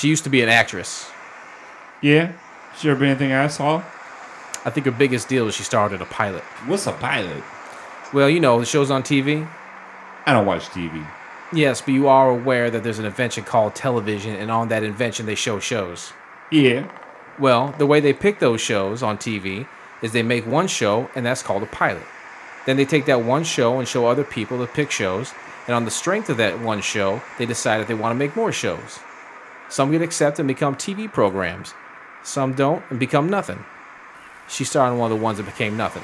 She used to be an actress. Yeah. She ever been anything I saw? I think her biggest deal is she started a pilot. What's a pilot? Well, you know, the shows on TV. I don't watch TV. Yes, but you are aware that there's an invention called television, and on that invention, they show shows. Yeah. Well, the way they pick those shows on TV is they make one show, and that's called a pilot. Then they take that one show and show other people to pick shows, and on the strength of that one show, they decide if they want to make more shows. Some get accepted and become TV programs, some don't and become nothing. She starred in one of the ones that became nothing.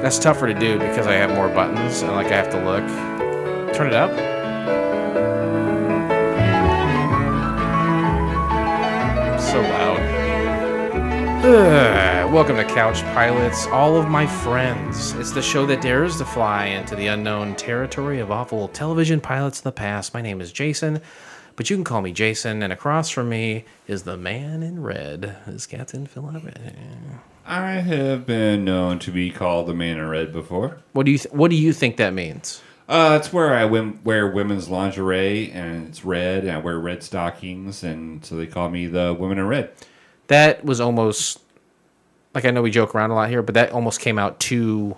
That's tougher to do because I have more buttons and like I have to look. Turn it up. So loud. Ugh. Welcome to Couch Pilots, all of my friends. It's the show that dares to fly into the unknown territory of awful television pilots of the past. My name is Jason, but you can call me Jason, and across from me is the man in red, is Captain Philip. I have been known to be called the man in red before. What do you th- What do you think that means? Uh, it's where I wim- wear women's lingerie and it's red and I wear red stockings and so they call me the woman in red. That was almost like I know we joke around a lot here, but that almost came out too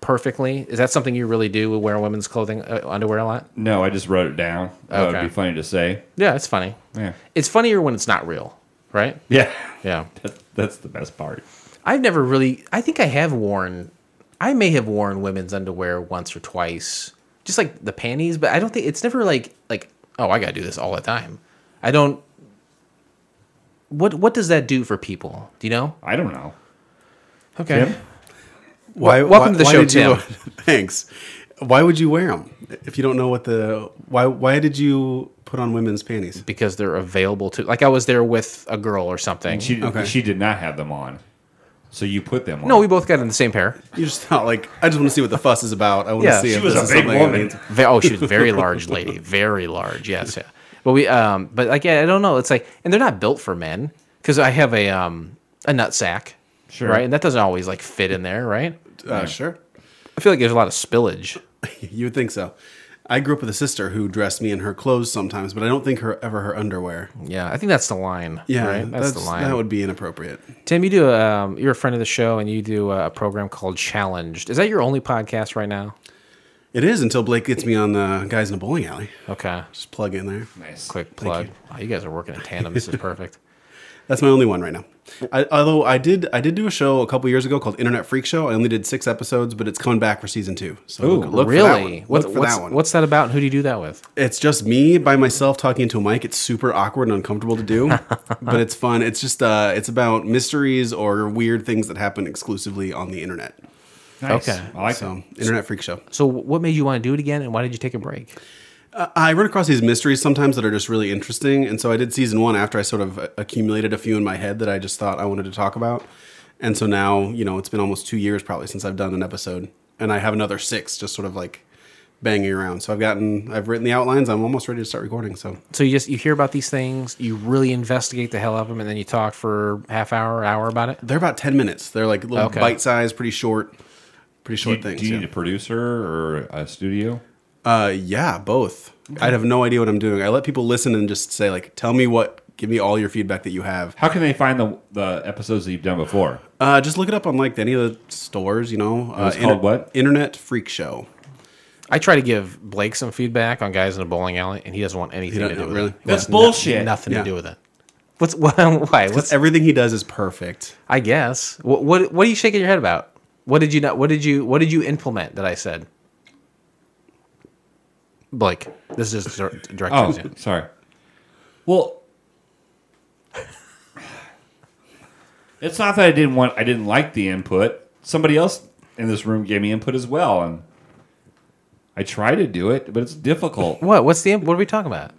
perfectly. Is that something you really do? Wear women's clothing, uh, underwear a lot? No, I just wrote it down. That would be funny to say. Yeah, it's funny. Yeah. It's funnier when it's not real, right? Yeah. Yeah. That, that's the best part. I've never really. I think I have worn. I may have worn women's underwear once or twice, just like the panties. But I don't think it's never like like oh I gotta do this all the time. I don't. What what does that do for people? Do you know? I don't know. Okay. Tim? Why, welcome to the show, did you- Tim. thanks. Why would you wear them if you don't know what the why? Why did you put on women's panties? Because they're available to like I was there with a girl or something. She Okay. she did not have them on. So you put them on. no, we both got in the same pair. You just thought like I just want to see what the fuss is about. I want Yeah. to see She if was this a is big something that woman. means- Ve- oh, she was a very large lady, very large. Yes, yeah. But we, um, but like, yeah, I don't know. It's like, and they're not built for men because I have a um a nut sack, Sure. right, and that doesn't always like fit in there, right? Uh, sure, I feel like there's a lot of spillage. you would think so. I grew up with a sister who dressed me in her clothes sometimes, but I don't think her ever her underwear. Yeah, I think that's the line. Yeah, right? that's, the line. That would be inappropriate. Tim, you do. Um, you're a friend of the show, and you do a program called Challenged. Is that your only podcast right now? It is until Blake gets me on the guys in a bowling alley. Okay, Just plug in there. Nice. quick plug. Wow, you guys are working in tandem. This is perfect. That's my only one right now. I, although I did, I did do a show a couple years ago called Internet Freak Show. I only did six episodes, but it's coming back for season two. So Ooh, look, look for that really? one. What- Look for what's, that one. what's that about? And who do you do that with? It's just me by myself talking into a mic. It's super awkward and uncomfortable to do, but it's fun. It's just uh, it's about mysteries or weird things that happen exclusively on the internet. Nice. Okay. I like So, them. Internet Freak Show. So, what made you want to do it again, and why did you take a break? Uh, I run across these mysteries sometimes that are just really interesting, and so I did season one after I sort of uh, accumulated a few in my head that I just thought I wanted to talk about, and so now you know it's been almost two years probably since I've done an episode, and I have another six just sort of like banging around. So I've gotten, I've written the outlines. I'm almost ready to start recording. So So you just you hear about these things, you really investigate the hell out of them, and then you talk for half hour, hour about it. they're about ten minutes. They're like little Okay. bite size, pretty short, pretty Do you, short things. do you yeah. need a producer or a studio? Uh, yeah, both. I have no idea what I'm doing. I let people listen and just say like, tell me what, give me all your feedback that you have. How can they find the the episodes that you've done before? Uh, just look it up on like any of the stores, you know. Uh, it's called what? Internet Freak Show. I try to give Blake some feedback on guys in a bowling alley, and he doesn't want anything to do with really? it. He That's wants no- bullshit. nothing Yeah. to do with it. What's what, why? What's Everything he does is perfect. I guess. What, what what are you shaking your head about? What did you not? What did you what did you implement that I said? Blake, this is just dir- direct Oh, transition. sorry. Well, it's not that I didn't want. I didn't like the input. Somebody else in this room gave me input as well, and I try to do it, but it's difficult. What? What's the? What are we talking about?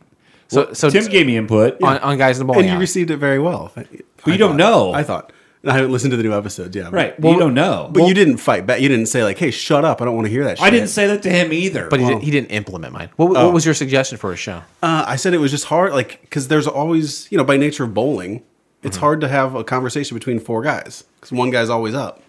So so Tim gave me input, on, on guys in the bowling And you alley. received it very well. but you don't know, I thought. I haven't listened to the new episodes, yeah. but- right? you don't know. But you didn't fight back. You didn't say like, "Hey, shut up! I don't want to hear that." shit. I didn't say that to him either. but he, didn't, he didn't implement mine. What, what was your suggestion for a show? Uh, I said it was just hard, like because there's always, you know, by nature of bowling, it's hard to have a conversation between four guys because one guy's always up.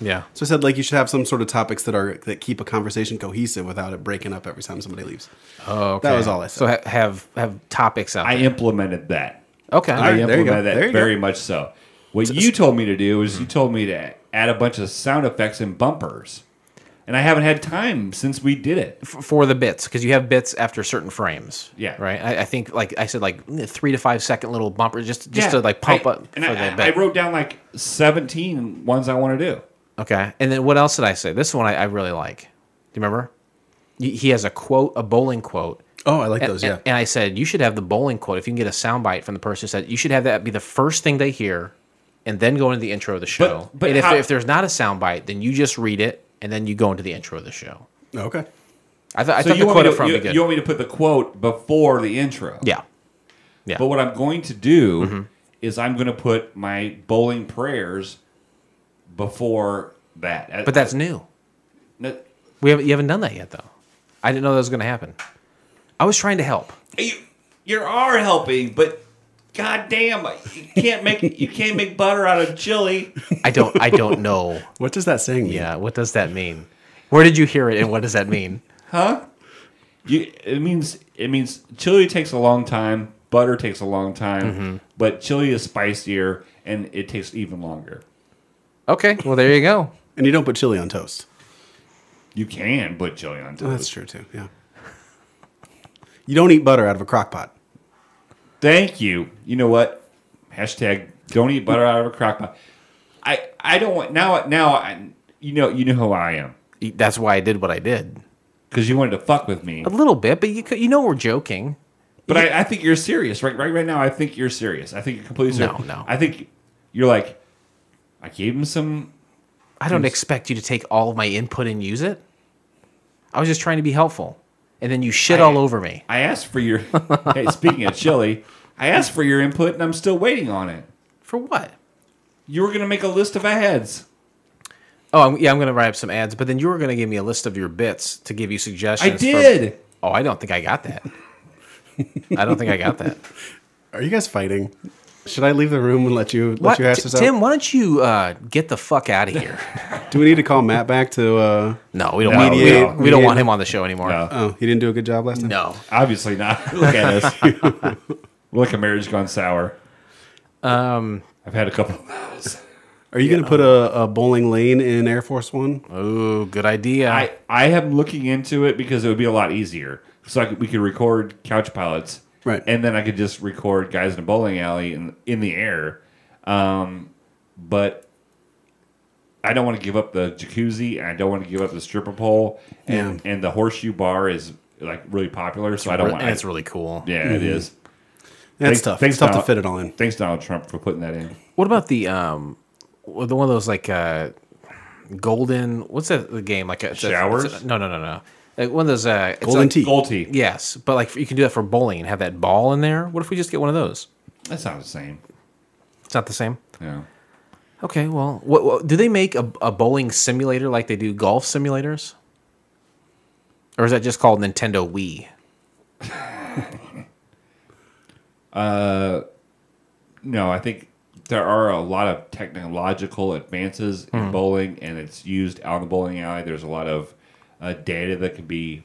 Yeah. So I said like you should have some sort of topics that are that keep a conversation cohesive without it breaking up every time somebody leaves. Oh, okay. That was all I So said. ha- have have topics out I there. implemented that. okay. I right, there you go. implemented There that you go. very much so. What you told me to do is you mm-hmm. told me to add a bunch of sound effects and bumpers, and I haven't had time since we did it. F- for the bits because you have bits after certain frames. Yeah. Right. I, I think like I said like eh, three to five second little bumpers just just Yeah, to like pump I- up And for I, the I bit. wrote down like 17 ones I want to do. Okay. And then what else did I say? This one I, I really like. Do you remember? He he has a quote, a bowling quote. Oh, I like And, those. Yeah. and, and I said, you should have the bowling quote. If you can get a soundbite from the person who said, you should have that be the first thing they hear and then go into the intro of the show. but and if, how- if there's not a soundbite, then you just read it and then you go into the intro of the show. okay. I, th- I So thought you the want, quote me up to, front you, would be good. you want me to put the quote before the intro? yeah. Yeah. But what I'm going to do Mm-hmm. is I'm going to put my bowling prayers before that. but that's new. No, We haven't, you haven't done that yet, though. I didn't know that was going to happen. I was trying to help. you, you are helping, but god damn, you can't make you can't make butter out of chili. I don't. I don't know. What does that saying mean? Yeah. What does that mean? Where did you hear it, and what does that mean? Huh? You, it means it means chili takes a long time, butter takes a long time, Mm-hmm. but chili is spicier and it takes even longer. Okay. Well, there you go. And you don't put chili on toast. You can put chili on Oh, toast. that's true too. Yeah. You don't eat butter out of a crock pot. Thank you. You know what? Hashtag don't eat butter out of a crock pot. I I don't want now now I, you know you know who I am That's why I did what I did. because you wanted to fuck with me. A little bit, but you could, you know we're joking. But I, I think you're serious right right right now. I think you're serious. I think you're completely serious. No, no. I think you're like I gave him some I don't expect you to take all of my input and use it. I was just trying to be helpful, and then you shit I- all over me. I asked for your. hey, speaking of chili, I asked for your input, and I'm still waiting on it. For what? You were going to make a list of ads. Oh, I'm, yeah, I'm going to write up some ads, but then you were going to give me a list of your bits to give you I suggestions. for- did. oh, I don't think I got that. I don't think I got that. Are you guys fighting? Should I leave the room and let you let What? you hash T- this Tim, out? why don't you uh, get the fuck out of here? Do we need to call Matt back to? uh No, we don't. No, want, we, we don't, don't. we don't want him on the show anymore. No, Oh, he didn't do a good job last time. No. obviously not. Look at us. We're like a marriage gone sour. Um. I've had a couple of those. Are you going to put a, a bowling lane in Air Force One? Oh, good idea. I, I am looking into it because it would be a lot easier. So I could, we could record couch pilots, Right. And then I could just record guys in a bowling alley in in the air. Um, but I don't want to give up the jacuzzi. And I don't want to give up the stripper pole, and and the horseshoe bar is like really popular. So I don't want. and it's really cool. yeah, it is. That's Thanks- tough. thanks, it's tough to Donald. fit it all in. Thanks, Donald Trump, for putting that in. What about the um, the one of those like uh, golden? What's that the game like? A, it's a- Showers? a- no, no, no, no. Like one of those uh, it's Golden like- tee. Gold tee. Yes, but like you can do that for bowling and have that ball in there. What if we just get one of those? That's not the same. It's not the same. Yeah. Okay, well, what, what do they make a, a bowling simulator like they do golf simulators? Or is that just called Nintendo Wii? Uh, no, I think there are a lot of technological advances Hmm. in bowling, and it's used out in the bowling alley. There's a lot of uh, data that can be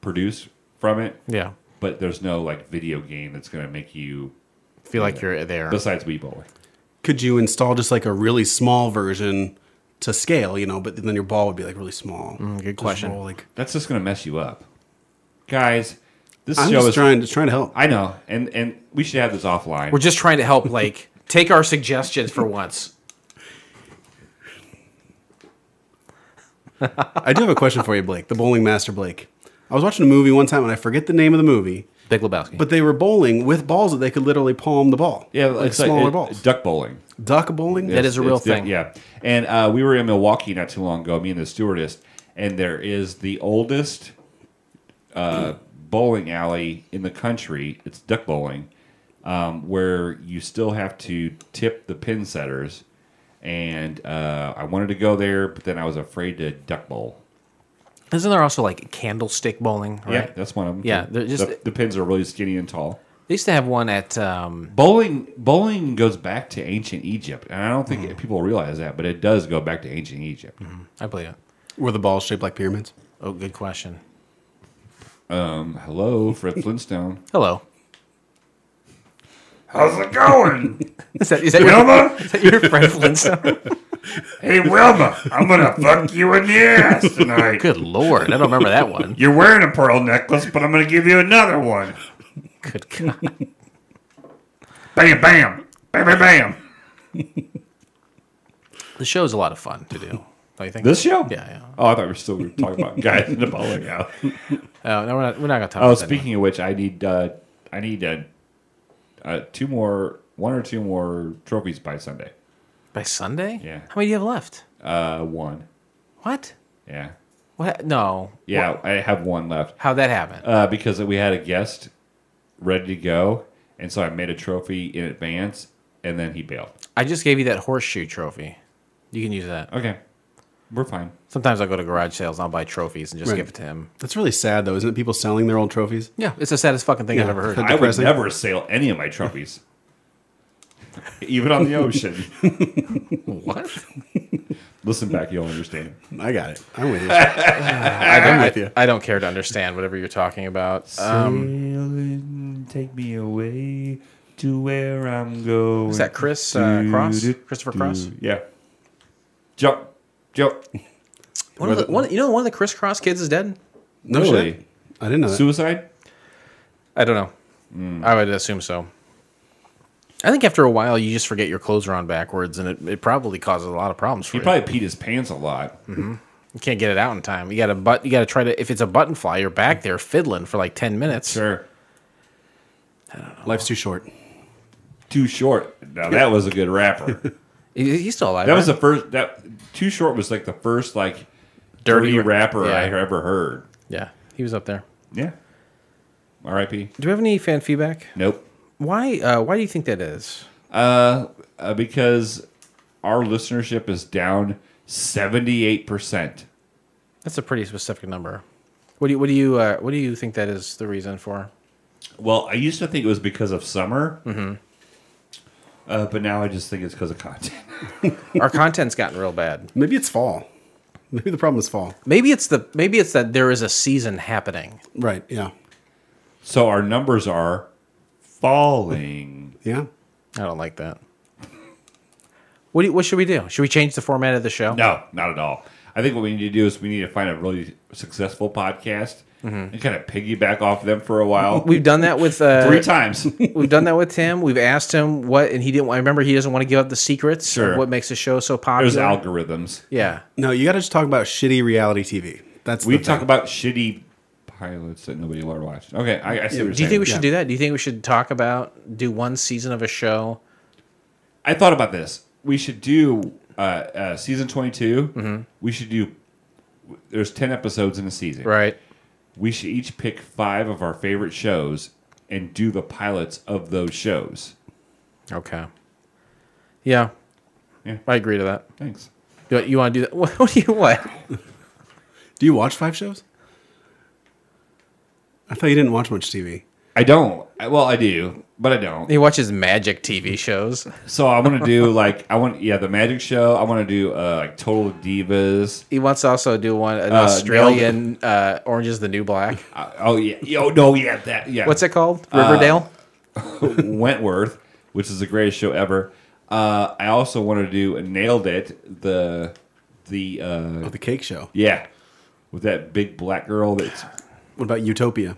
produced from it, Yeah, but there's no like video game that's going to make you feel like you're there. besides Wii bowling. Could you install just like a really small version to scale? You know, but then your ball would be like really small. Mm, good Just question. roll, like That's just going to mess you up, guys. This I'm show just is. trying, just trying to help. I know, and and we should have this offline. We're just trying to help, like, take our suggestions for once. I do have a question for you, Blake. The bowling master, Blake. I was watching a movie one time and I forget the name of the movie, Big Lebowski. but they were bowling with balls that they could literally palm the ball. yeah, like it's smaller it- balls. duck bowling. Duck bowling. That is a real It's the- thing. yeah. And uh, we were in Milwaukee not too long ago, me and the stewardess, and there is the oldest uh, bowling alley in the country. It's duck bowling, um, where you still have to tip the pin setters. And uh, I wanted to go there, but then I was afraid to duck bowl. Isn't there also like candlestick bowling? Right? Yeah, that's one of them. Yeah, they're just- the, the pins are really skinny and tall. They used to have one at um, Bowling bowling goes back to ancient Egypt, and I don't think Mm-hmm. people realize that, but it does go back to ancient Egypt. I believe it. Were the balls shaped like pyramids? Oh, good question. Um, hello, Fred Flintstone. Hello. How's it going, Is that, is that, your, Wilma? is that your friend Flintstone? Hey, Wilma, I'm gonna fuck you in the ass tonight. Good lord, I don't remember that one. You're wearing a pearl necklace, but I'm gonna give you another one. Good God. Bam, bam, bam, bam, bam. The show's a lot of fun to do. Don't you think? This show? Yeah, yeah. Oh, I thought we were still talking about guys in the bowling alley. Oh, no, we're not. We're not gonna talk. Oh, about that speaking of which, I need uh, I need uh, uh, two more, one or two more trophies by Sunday. by Sunday. Yeah. How many do you have left? Uh, one. What? Yeah, What? No. yeah. What- I have one left. How'd that happen? Uh, because we had a guest ready to go, and so I made a trophy in advance, and then he bailed. I just gave you that horseshoe trophy. You can use that. Okay, we're fine. Sometimes I go to garage sales and I'll buy trophies and just Right. give it to him. That's really sad, though, isn't it? People selling their old trophies. Yeah, it's the saddest fucking thing I've Yeah. ever heard. But- I would Depressing. never sail any of my trophies, even on the ocean. what? Listen back, you'll understand. I got it. I'm with you. I'm with you. I don't care to understand whatever you're talking about. Um, Sailing, take me away to where I'm going. is that Chris uh, Cross? Christopher Cross? Yeah. Jump, jump. One of the, one, you know, one of the Kris Kross kids is dead. No Really? shit. I didn't know that. Suicide? I don't know. Hmm. I would assume so. I think after a while, you just forget your clothes are on backwards, and it, it probably causes a lot of problems for He you. probably peed his pants a lot. you can't get it out in time. You got to but you got to try to. If it's a button fly, you're back there fiddling for like ten minutes. Sure. Life's too short. Too short. Now that was a good rapper. He- He's still alive. That was the first. That too short was like the first like Dirty dirty, rapper yeah. I ever heard. yeah. He was up there. Yeah. R.I.P. Do we have any fan feedback? Nope. Why? Uh, why do you think that is? Uh, uh, because our listenership is down seventy eight percent. That's a pretty specific number. What do you? What do you? Uh, what do you think that is the reason for? Well, I used to think it was because of summer. Mm-hmm. Uh, but now I just think it's because of content. Our content's gotten real bad. Maybe it's fall. Maybe the problem is fall. Maybe it's the. Maybe it's that there is a season happening. Right. Yeah. So our numbers are falling. Yeah. I don't like that. What do you, What should we do? Should we change the format of the show? No, not at all. I think what we need to do is we need to find a really successful podcast and kind of piggyback off them for a while. We've done that with. Uh, Three times. We've done that with Tim. We've asked him what, and he didn't. I remember he doesn't want to give up the secrets Sure. of what makes the show so popular? There's algorithms. yeah, No, you got to just talk about shitty reality TV. That's We the talk thing. about shitty pilots that nobody will ever watch. Okay, I, I see what you're Do you saying. think we should Yeah. do that? Do you think we should talk about do one season of a show? I thought about this. We should do uh, uh, season 22. Mm-hmm. We should do. There's 10 episodes in a season. Right. We should each pick five of our favorite shows and do the pilots of those shows. Okay. Yeah. Yeah. I agree to that. Thanks. You, you want to do that? What, what do you what? Do you watch five shows? I thought you didn't watch much TV. I don't. I, well, I do, but I don't. He watches magic TV shows. So I want to do like I want yeah the magic show. I want to do uh, like Total Divas. He wants to also do one an Uh, Australian uh, Orange is the New Black. Uh, oh yeah. Oh no yeah that yeah. What's it called? Riverdale. Wentworth, which is the greatest show ever. Uh, I also want to do Nailed It. The the uh, Oh, the Cake Show. yeah with that big black girl that's What about Utopia?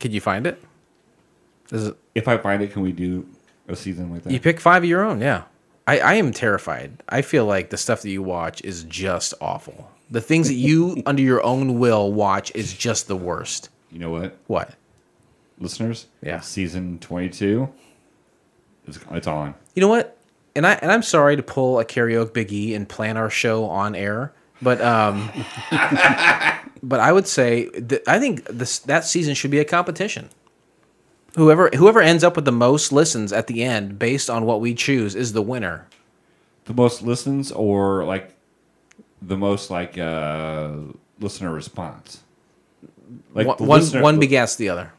Could you find it? Is it? if I find it, can we do a season like that? You pick five of your own. Yeah. I, I am terrified. I feel like the stuff that you watch is just awful. The things that you, under your own will, watch is just the worst. You know what, What? listeners? Yeah. season twenty two. It's, it's on. You know what? And I and I'm sorry to pull a karaoke Big E and plan our show on air, but um, but I would say that I think this that season should be a competition. Whoever whoever ends up with the most listens at the end, based on what we choose, is the winner. The most listens or like the most like uh listener response. Like one one, listener- one begas the other.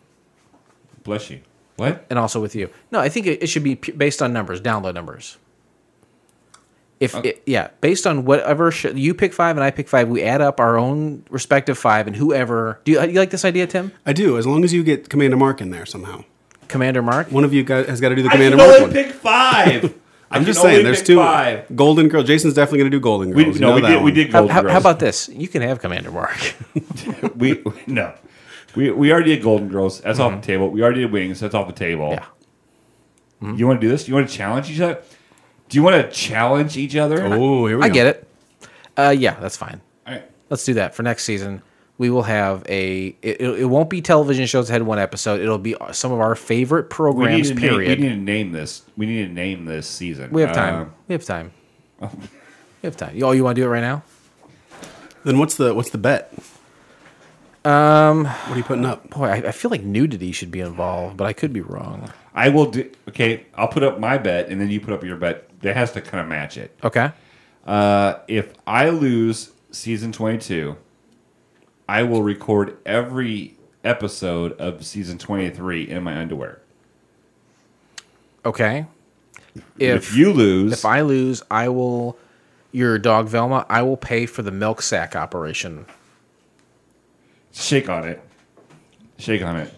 Bless you. What? and also with you. No, I think it, it should be based on numbers, download numbers. If it, yeah, based on whatever sh- you pick five and I pick five, we add up our own respective five, and whoever do you, you like this idea, Tim? I do, as long as you get Commander Mark in there somehow. Commander Mark. One of you guys has got to do the I Commander can Mark only one. pick five. I I'm just saying, there's two. Five. Golden Girl. Jason's definitely going to do Golden We, Girls. You no, we did. We did Golden how, Girls. how about this? You can have Commander Mark. we? No, we we already did Golden Girls. That's off the table. We already did Wings. That's off the table. Mm-hmm. You want to do this? You want to challenge each other? Do you want to challenge each other? Oh, here we go. I go. get it. Uh, yeah, that's fine. All right. Let's do that for next season. We will have a. It, it it won't be television shows that had one episode. It'll be some of our favorite We need, programs. to name, we need to name this. We need to name this season. We have time. Uh, we have time. We have time. Oh, you want to do it right now? Then what's the what's the bet? Um, what are you putting up? Boy, I, I feel like nudity should be involved, but I could be wrong. I will do. Okay, I'll put up my bet, and then you put up your bet. That has to kind of match it. Okay. Uh, if I lose season twenty-two, I will record every episode of season twenty-three in my underwear. Okay. If, If you lose, if I lose, I will. Your dog Velma, I will pay for the milk sack operation. Shake on it, shake on it.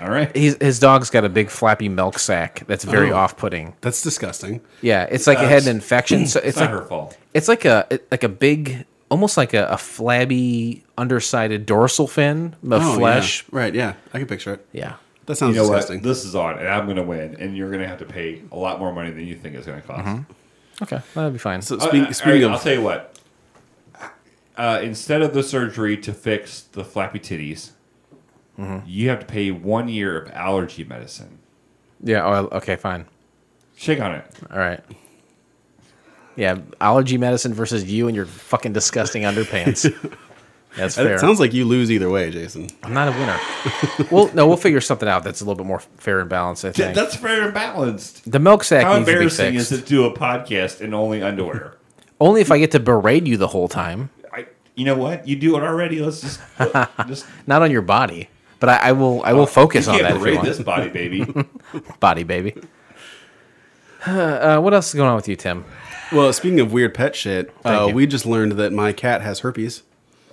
All right. He's, his dog's got a big flappy milk sack that's very Oh. off-putting. That's disgusting. Yeah, it's like it had an infection. So It's, it's not like her fault. it's like a it- like a big, almost like a, a flabby undersided dorsal fin of Oh, flesh. yeah. Right? Yeah, I can picture it. Yeah. That sounds You know disgusting. what? This is on, and I'm going to win, and you're going to have to pay a lot more money than you think it's going to cost. Okay, that'd be fine. So Uh, speak, uh, speaking all right, of, I'll tell you what. Uh, instead of the surgery to fix the flappy titties, you have to pay one year of allergy medicine. yeah. Oh, okay. Fine. Shake on it. All right. Yeah, allergy medicine versus you and your fucking disgusting underpants. That's fair. it sounds like you lose either way, Jason. I'm not a winner. well, no, we'll figure something out that's a little bit more fair and balanced. I think That's fair and balanced. the milk sack How needs to be embarrassing fixed. is it to do a podcast in only underwear? Only if I get to berate you the whole time, I, you know what? You do it already. Let's just, just not on your body. But I, I will. I will focus you on can't that if you want. this body, baby. body, baby. Uh, what else is going on with you, Tim? Well, speaking of weird pet shit, uh, we just learned that my cat has herpes.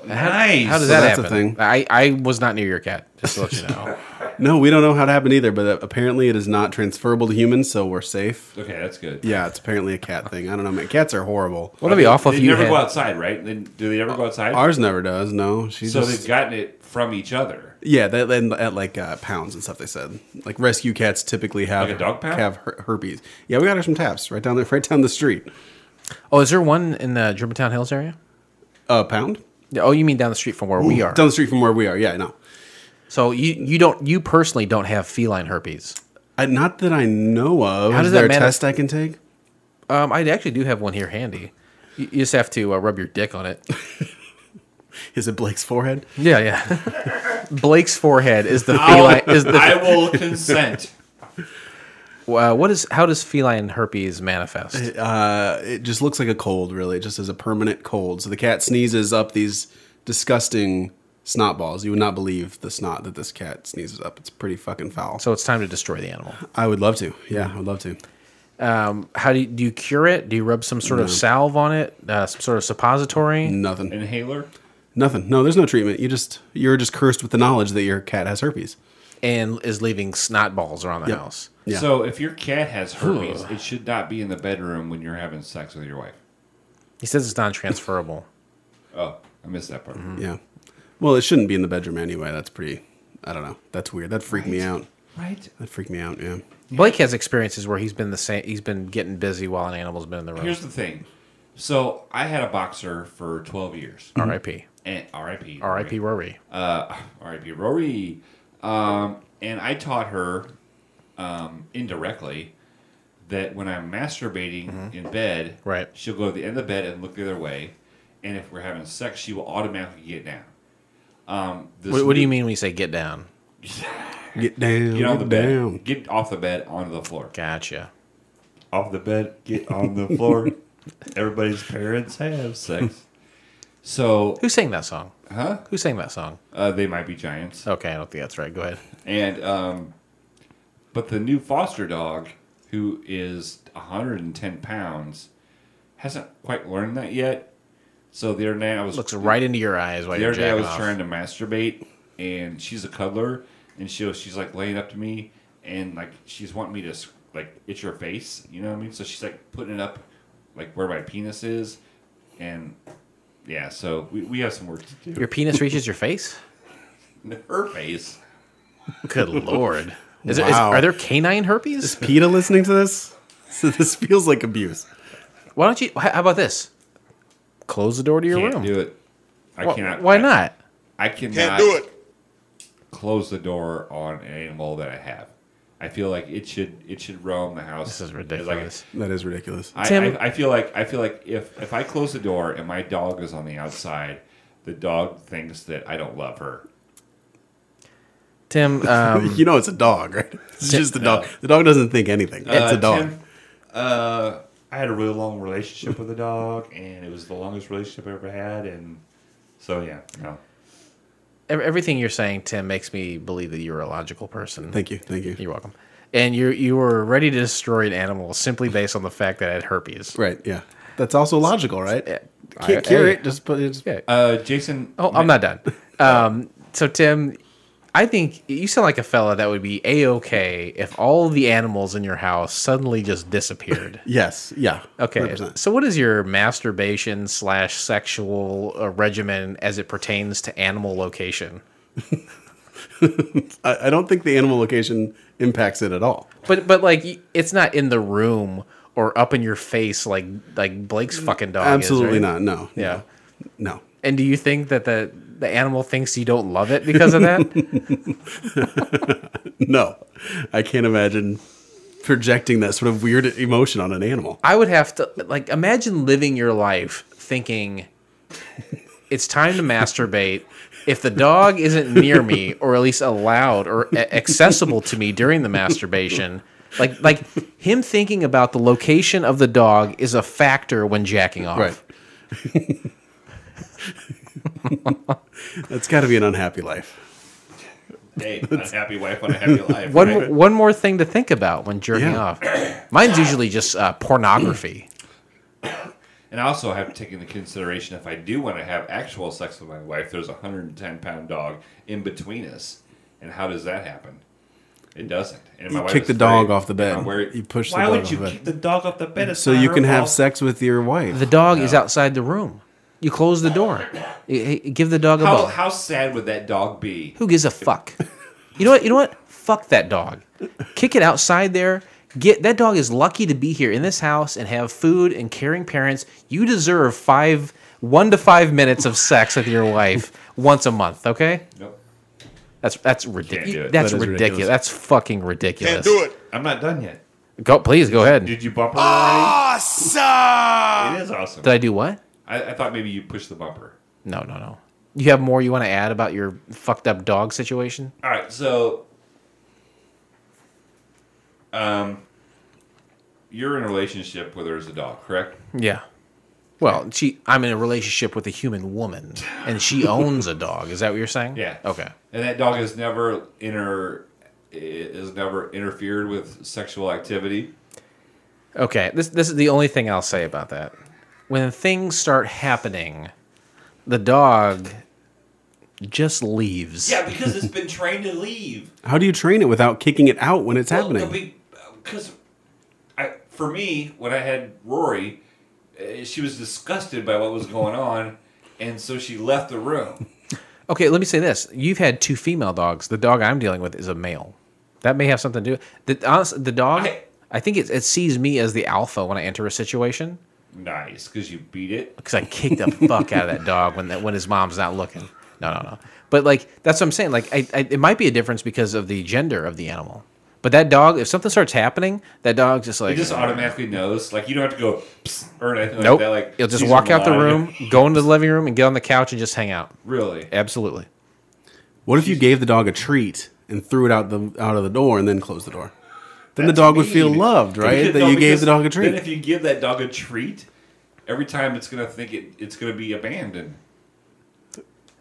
Nice. How does So that that's a happen? thing. I, I was not near your cat. Just to let you know. No, we don't know how it happened either, but uh, apparently it is not transferable to humans, so we're safe. Okay, that's good. Yeah, it's apparently a cat thing. I don't know, man. Cats are horrible. What'd it be awful they if you never had? go outside, right? Then do they ever go outside? Ours never does. No, she's so just they've gotten it from each other. yeah. That and at like uh, pounds and stuff. They said like rescue cats typically have Like a dog pound? have her- herpes. Yeah, we got her some taps right down there, right down the street. Oh, is there one in the Germantown Hills area? A pound Oh, you mean down the street from where we are? down the street from where we are. Yeah, no. So you you don't you personally don't have feline herpes. I, not that I know of. How does there that a manif- test I can take? Um, I actually do have one here handy. You, you just have to uh, rub your dick on it. Is it Blake's forehead? Yeah, yeah. Blake's forehead is the feline. Is the I will consent. Uh, what is how does feline herpes manifest? Uh, it just looks like a cold, really. It just as a permanent cold. So the cat sneezes up these disgusting snot balls. You would not believe the snot that this cat sneezes up. It's pretty fucking foul. So it's time to destroy the animal. I would love to. Yeah, I would love to. Um, how do you, do you cure it? Do you rub some sort of salve on it? Uh, some sort of suppository? Nothing. Inhaler. Nothing. No, there's no treatment. You just you're just cursed with the knowledge that your cat has herpes. And is leaving snot balls around the Yep. house. Yeah. So if your cat has herpes, it should not be in the bedroom when you're having sex with your wife. He says it's non-transferable. Oh, I missed that part. Yeah. Well, it shouldn't be in the bedroom anyway. That's pretty. I don't know. That's weird. That freaked me out. Right. That freaked me out. Yeah. Blake has experiences where he's been the same. He's been getting busy while an animal's been in the room. Here's the thing. So I had a boxer for 12 years. R.I.P. And R.I.P. R.I.P. Rory. Uh, R.I.P. Rory. Um, and I taught her um, indirectly that when I'm masturbating in bed, Right. she'll go to the end of the bed and look the other way. And if we're having sex, she will automatically get down. Um, this What, what do you mean when you say get down? Get down. Get on the get bed. down. Get off the bed onto the floor. Gotcha. Off the bed. Get on the floor. Everybody's parents have sex. So Who sang that song? Huh? Who sang that song? uh, they might be giants. Okay, I don't think that's right. Go ahead. And um, but the new foster dog, who is 110 pounds, hasn't quite learned that yet. So the other day I was Looks right into your eyes while the you're other day I was off. trying to masturbate, and she's a cuddler, and she she's like laying up to me, and like she's wanting me to like itch her face, you know what I mean? So she's like putting it up, like where my penis is, and yeah, so we, we have some work to do. Your penis reaches your face. her face. Good lord. Is there, is, Wow. are there canine herpes? Is PETA listening to this? So this feels like abuse. Why don't you? How about this? Close the door to your Can't room. do it. I Wh- cannot. Why I- not? I cannot Can't do it. close the door on an animal that I have. I feel like it should it should roam the house. This is as like- ridiculous. That is ridiculous. I, Tim- I, I feel like I feel like if if I close the door and my dog is on the outside, the dog thinks that I don't love her. Tim, um, you know it's a dog, right? It's just a dog. The dog doesn't think anything. It's Uh, a dog. Tim, uh, I had a really long relationship with a dog, and it was the longest relationship I ever had, and so yeah, no. Ev- everything you're saying, Tim, makes me believe that you're a logical person. Thank you. Thank you. You're welcome. And you you were ready to destroy an animal simply based on the fact that it had herpes. Right. Yeah. That's also logical, right? Yeah. Can't I- cure I- it. Just put it. Just, Yeah. Uh, Jason. Oh, I'm not done. Um, so Tim, I think you sound like a fella that would be a okay if all the animals in your house suddenly just disappeared. Yes. Yeah. Okay. 100%. So, what is your masturbation slash sexual uh, regimen as it pertains to animal location? I, I don't think the animal location impacts it at all. But but like it's not in the room or up in your face like like Blake's fucking dog. is, Absolutely right? not. No. Yeah. No. And do you think that the the animal thinks you don't love it because of that? No. I can't imagine projecting that sort of weird emotion on an animal. I would have to like imagine living your life thinking it's time to masturbate. If the dog isn't near me, or at least allowed or accessible to me during the masturbation, like like him thinking about the location of the dog is a factor when jacking off. Right. That's got to be an unhappy life. Hey, unhappy wife on a happy life. One right? one more thing to think about when jerking Yeah. off. Mine's usually just uh, pornography. And also I also have to take into consideration if I do want to have actual sex with my wife, there's a 110 pound dog in between us. And how does that happen? It doesn't. And my You wife kick is the dog very- off the bed. I'm You push the Why dog would off you the bed. kick the dog off the bed? It's So you can have fault. sex with your wife. The dog is outside the room. You close the door. You- you give the dog a How, bone. how sad would that dog be? Who gives a fuck? You know what? You know what? Fuck that dog. Kick it outside there. Get that dog is lucky to be here in this house and have food and caring parents. You deserve five, one to five minutes of sex with your wife once a month. Okay, Nope. that's that's do ridiculous. it. That's That is ridiculous. ridiculous. That's fucking ridiculous. Can't do it. I'm not done yet. Go, please go ahead. Did, Did you bump her already? Awesome. It is awesome. Did I do what? I, I thought maybe you pushed the bumper. No, no, no. You have more you want to add about your fucked up dog situation? All right, so um, you're in a relationship with her as a dog, correct? Yeah. Well, she. I'm in a relationship with a human woman, and she owns a dog. Is that what you're saying? Yeah. Okay. And that dog has never inter has never interfered with sexual activity. Okay. This this is the only thing I'll say about that. When things start happening, the dog just leaves. Yeah, because it's been trained to leave. How do you train it without kicking it out when it's happening? Because I, for me, when I had Rory, uh, she was disgusted by what was going on, and so she left the room. Okay. Let me say this: You've had two female dogs. The dog I'm dealing with is a male. That may have something to do. The honest, the dog. I, I- think it, it sees me as the alpha when I enter a situation Nice, because you beat it. because I kicked the fuck out of that dog when that when his mom's not looking. No, no, no. But like that's what I'm saying. Like I, I, it might be a difference because of the gender of the animal. But that dog, if something starts happening, that dog's just like It just automatically knows. Like you don't have to go "Psst," or anything nope. like that. Like He'll just walk out the room, go into the living room, and get on the couch and just hang out. Really? Absolutely. What if you gave the dog a treat and threw it out the out of the door and then closed the door? Then That's the dog would feel loved, right? Because- that you gave the dog a treat. Then if you give that dog a treat, every time it's gonna think it, it's gonna be abandoned.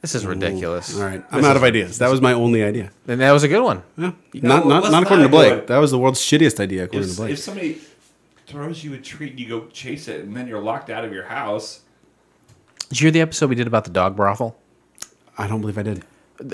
This is ridiculous. All right, I'm out of ideas. That was my only idea. And that was a good one. Yeah. No, not not, let's not according to not Blake. go- That was the world's shittiest idea according to If, Blake. if somebody throws you a treat and you go chase it and then you're locked out of your house, Did you hear the episode we did about the dog brothel? I don't believe I did.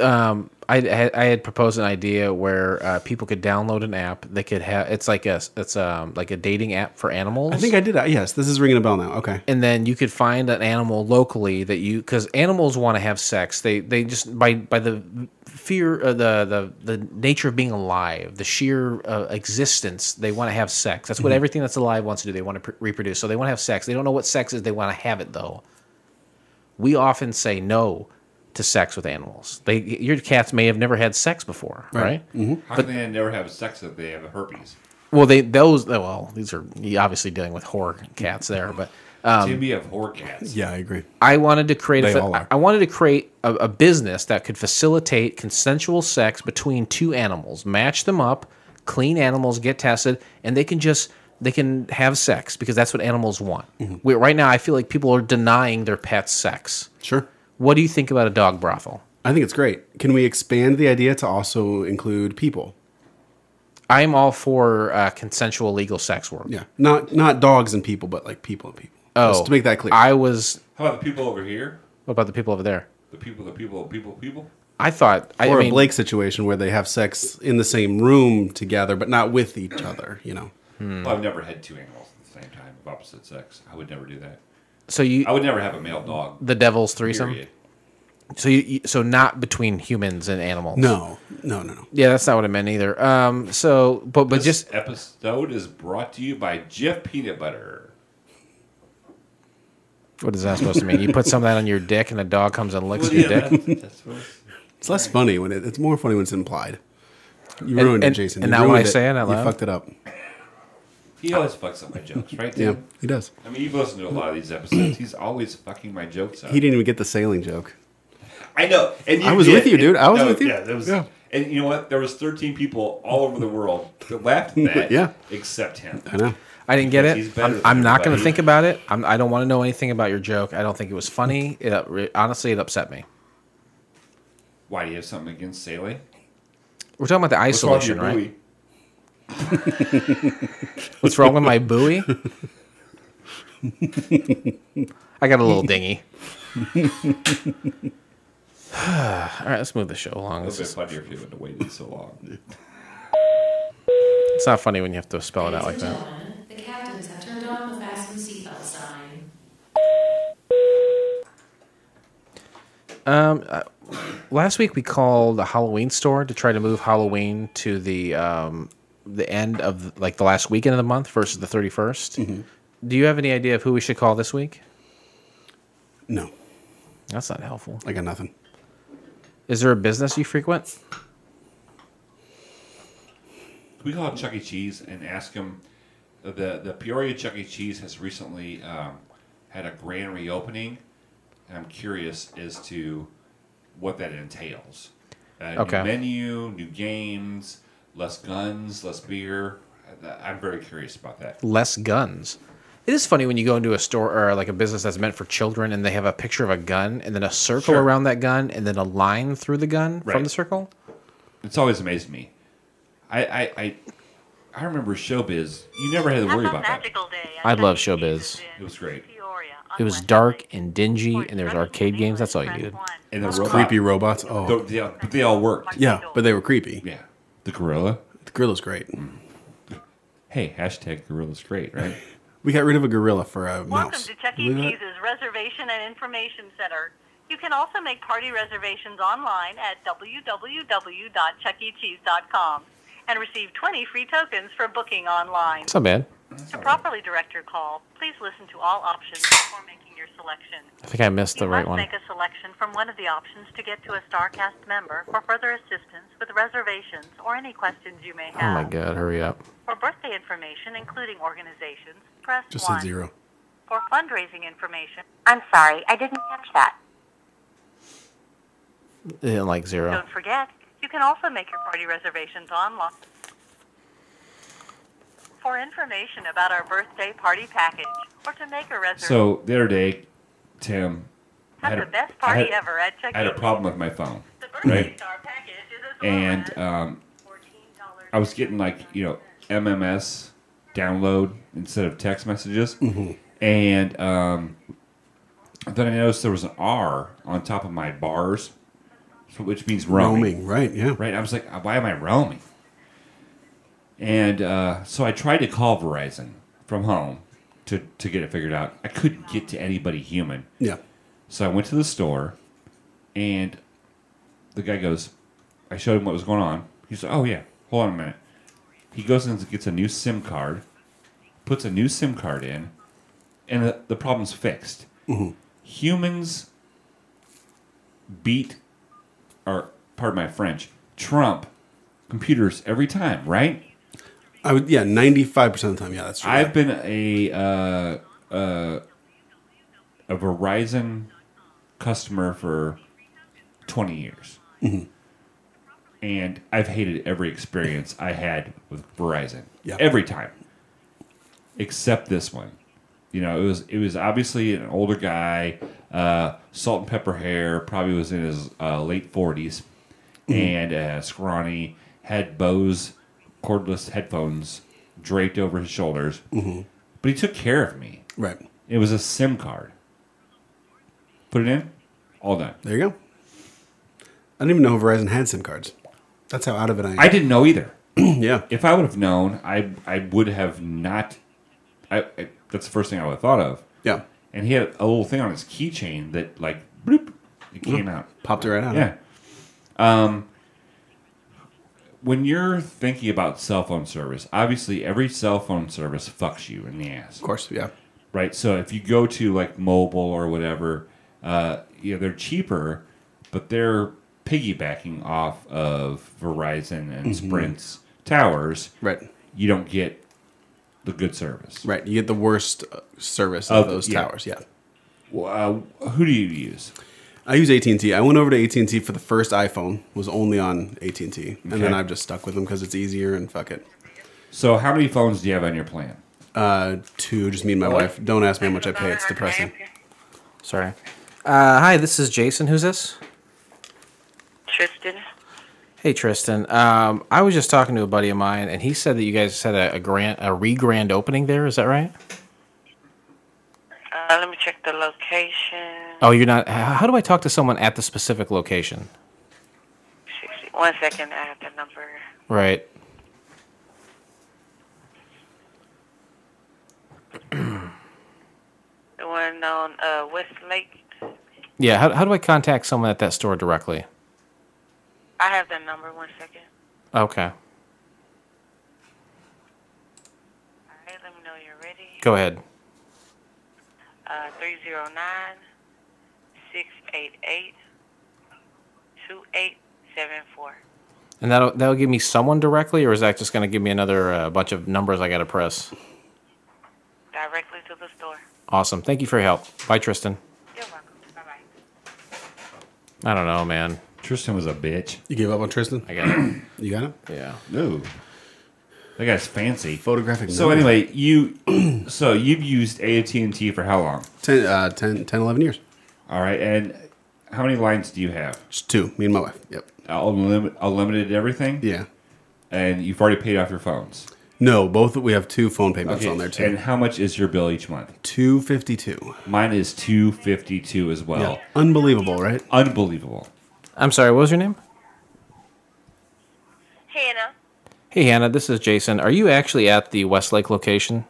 um, I, had- I had proposed an idea where uh, people could download an app. They could have it's like a it's um like a dating app for animals. I think I did. Yes, this is ringing a bell now. Okay. and then you could find an animal locally that you because animals want to have sex. They they just by by the fear uh, the the the nature of being alive, the sheer uh, existence, they want to have sex. That's what everything that's alive wants to do. They want to pr- reproduce. So they want to have sex. They don't know what sex is. They want to have it though. We often say no to sex with animals. They your cats may have never had sex before, right? how can they never have sex if they have herpes? Well, they those well these are obviously dealing with whore cats there, but. Um, Jimmy have whore cats. Yeah, I agree. I wanted to create. They A, all are. I wanted to create a, a business that could facilitate consensual sex between two animals, match them up, clean animals get tested, and they can just they can have sex because that's what animals want. Mm-hmm. We, right now, I feel like people are denying their pets sex. Sure. What do you think about a dog brothel? I think it's great. Can we expand the idea to also include people? I'm all for uh, consensual legal sex work. Yeah, not not dogs and people, but like people and people. Oh, Just to make that clear. I was. How about the people over here? What about the people over there? The people, the people, people, people. I thought. I, or I mean, a Blake situation where they have sex in the same room together, but not with each other. You know. Hmm. Well, I've never had two animals at the same time of opposite sex. I would never do that. So you I would never have a male dog. the devil's threesome. Period. So you, you so not between humans and animals. No, no, no, no. Yeah, that's not what I meant either. Um, so, but but This just episode is brought to you by Jif Peanut Butter. what is that supposed to mean? You put some of that on your dick, and a dog comes and licks Well, your yeah, dick. that- that's what it's- It's less funny when it, it's more funny when it's implied. You ruined and- it, Jason. and You now when I ruined say it out you loud? fucked it up. He always fucks up my jokes, right? Yeah, he does. I mean, you've listened to a lot of these episodes. He's always fucking my jokes up. He didn't even get the sailing joke. I know. And you I was did. with you, dude. I was No, with you. Yeah, there was. Yeah. And you know what? There was 13 people all over the world that laughed at that. Yeah. Except him. I know. I didn't get it. I'm, I'm not going to think about it. I'm, I don't want to know anything about your joke. I don't think it was funny. It uh, honestly, it upset me. Why do you have something against sailing? We're talking about the What's wrong with isolation, your right? Buoy? What's wrong with my buoy? I got a little dinghy. All right, let's move the show along. It This would is, funnier if you wouldn't have waited so long. it's not funny when you have to spell it out like that. gentlemen, the captains have turned on the fasten seatbelt sign. Last week we called the Halloween store to try to move Halloween to the um, the end of like the last weekend of the month versus the 31st. Do you have any idea of who we should call this week? No, That's not helpful. I got nothing. Is there a business you frequent? we call it Chuck E. Cheese and ask him. The the Peoria Chuck E. Cheese has recently um, had a grand reopening, and I'm curious as to what that entails. Uh, Okay. New menu, new games, less guns, less beer. I'm very curious about that. Less guns. It is funny when you go into a store or like a business that's meant for children and they have a picture of a gun and then a circle Sure. around that gun and then a line through the gun from the circle. It's always amazed me. I I, I, I remember Showbiz. You never had to worry about that. I love Showbiz. It was great. It was dark and dingy and there was arcade games. That's all you needed. And the Those robot, creepy robots. Oh, They, they, but they all worked. yeah, but they were creepy. Yeah. The gorilla. The gorilla's great. Hey, hashtag gorilla's great, right? We got rid of a gorilla for a Welcome mouse. to Chuck E. Believe that? Cheese's Reservation and Information Center. You can also make party reservations online at www.chuckecheese.com and receive 20 free tokens for booking online. It's not bad. To properly direct your call, please listen to all options before making your selection. I think I missed the you right must one. make a selection from one of the options to get to a StarCast member for further assistance with reservations or any questions you may have. Oh my god, hurry up. For birthday information, including organizations, press Just 1. a zero. For fundraising information, I'm sorry, I didn't catch that. It didn't like zero. Don't forget, you can also make your party reservations online. For information about our birthday party package or to make a reservation, So the other day, Tim, I had the a- best party had- ever at Chuck I had a problem with my phone, The birthday right? star package is as And um, I was getting like you know MMS download instead of text messages, and um, then I noticed there was an R on top of my bars, which means roaming. Roaming, right? Yeah. Right? I was like, why am I roaming? And uh, so I tried to call Verizon from home to to get it figured out. I couldn't get to anybody human. Yeah. So I went to the store, and the guy goes, I showed him what was going on. He said, "Oh yeah, hold on a minute." He goes and gets a new SIM card, puts a new SIM card in, and the, the problem's fixed. Humans beat, or pardon my French, trump computers every time, right? I would. Yeah. Ninety-five percent of the time. Yeah, that's true. I've been a uh, uh, a Verizon customer for twenty years, and I've hated every experience I had with Verizon. Yeah. Every time, except this one. You know, it was it was obviously an older guy, uh, salt and pepper hair, probably was in his uh, late 40s and uh, scrawny, had Bose cordless headphones draped over his shoulders. But he took care of me. right. It was a SIM card. Put it in, all done. There you go. I didn't even know Verizon had SIM cards. That's how out of it I am. I didn't know either. yeah. If I would have known, I I would have not. I, I that's the first thing I would have thought of. Yeah. And he had a little thing on his keychain that like bloop, it came out. Popped it right out. Yeah. Um, when you're thinking about cell phone service, obviously every cell phone service fucks you in the ass, Of course. Yeah. right? So if you go to like mobile or whatever, uh, you know they're cheaper, but they're piggybacking off of Verizon and Sprint's towers. Right. You don't get the good service. Right. You get the worst uh, service of Of- those yeah. towers. Yeah. Uh, who do you use? I use AT and T. I went over to AT and T for the first iPhone. Was only on AT and T, and then I've just stuck with them because it's easier and fuck it. So how many phones do you have on your plan? Uh, two, just me and my wife. Don't ask me how much I pay. It's depressing. Sorry. Uh, hi, this is Jason. Who's this? Tristan. Hey, Tristan. Um, I was just talking to a buddy of mine, and he said that you guys had a, a grand, a re-grand opening there. Is that right? Uh, let me check the location. Oh, you're not. How, do I talk to someone at the specific location? 60. One second, I have the number. Right. The one on uh, Westlake. Yeah. How, how do I contact someone at that store directly? I have the number. One second. Okay. All right, let me know you're ready. Go ahead. Uh, 309 688 2874. And that'll that'll give me someone directly, or is that just going to give me another uh, bunch of numbers I got to press? Directly to the store. Awesome. Thank you for your help. Bye, Tristan. You're welcome. Bye bye. I don't know, man. Tristan was a bitch. You gave up on Tristan? I got it. You got it? yeah. No. That guy's fancy. Photographic. So memory. anyway, you so you've used AT&T for how long? 10, uh, 10, 10, 11 years. All right, and how many lines do you have? Just two. Me and my wife. Yep. Uh, unlimited, unlimited everything? Yeah. And you've already paid off your phones. No, both we have two phone payments Okay, on there too. And how much is your bill each month? Two fifty two. Mine is 252 as well. Yeah. Unbelievable, right? Unbelievable. I'm sorry. What was your name? Hannah. Hey, Hannah. This is Jason. Are you actually at the Westlake location?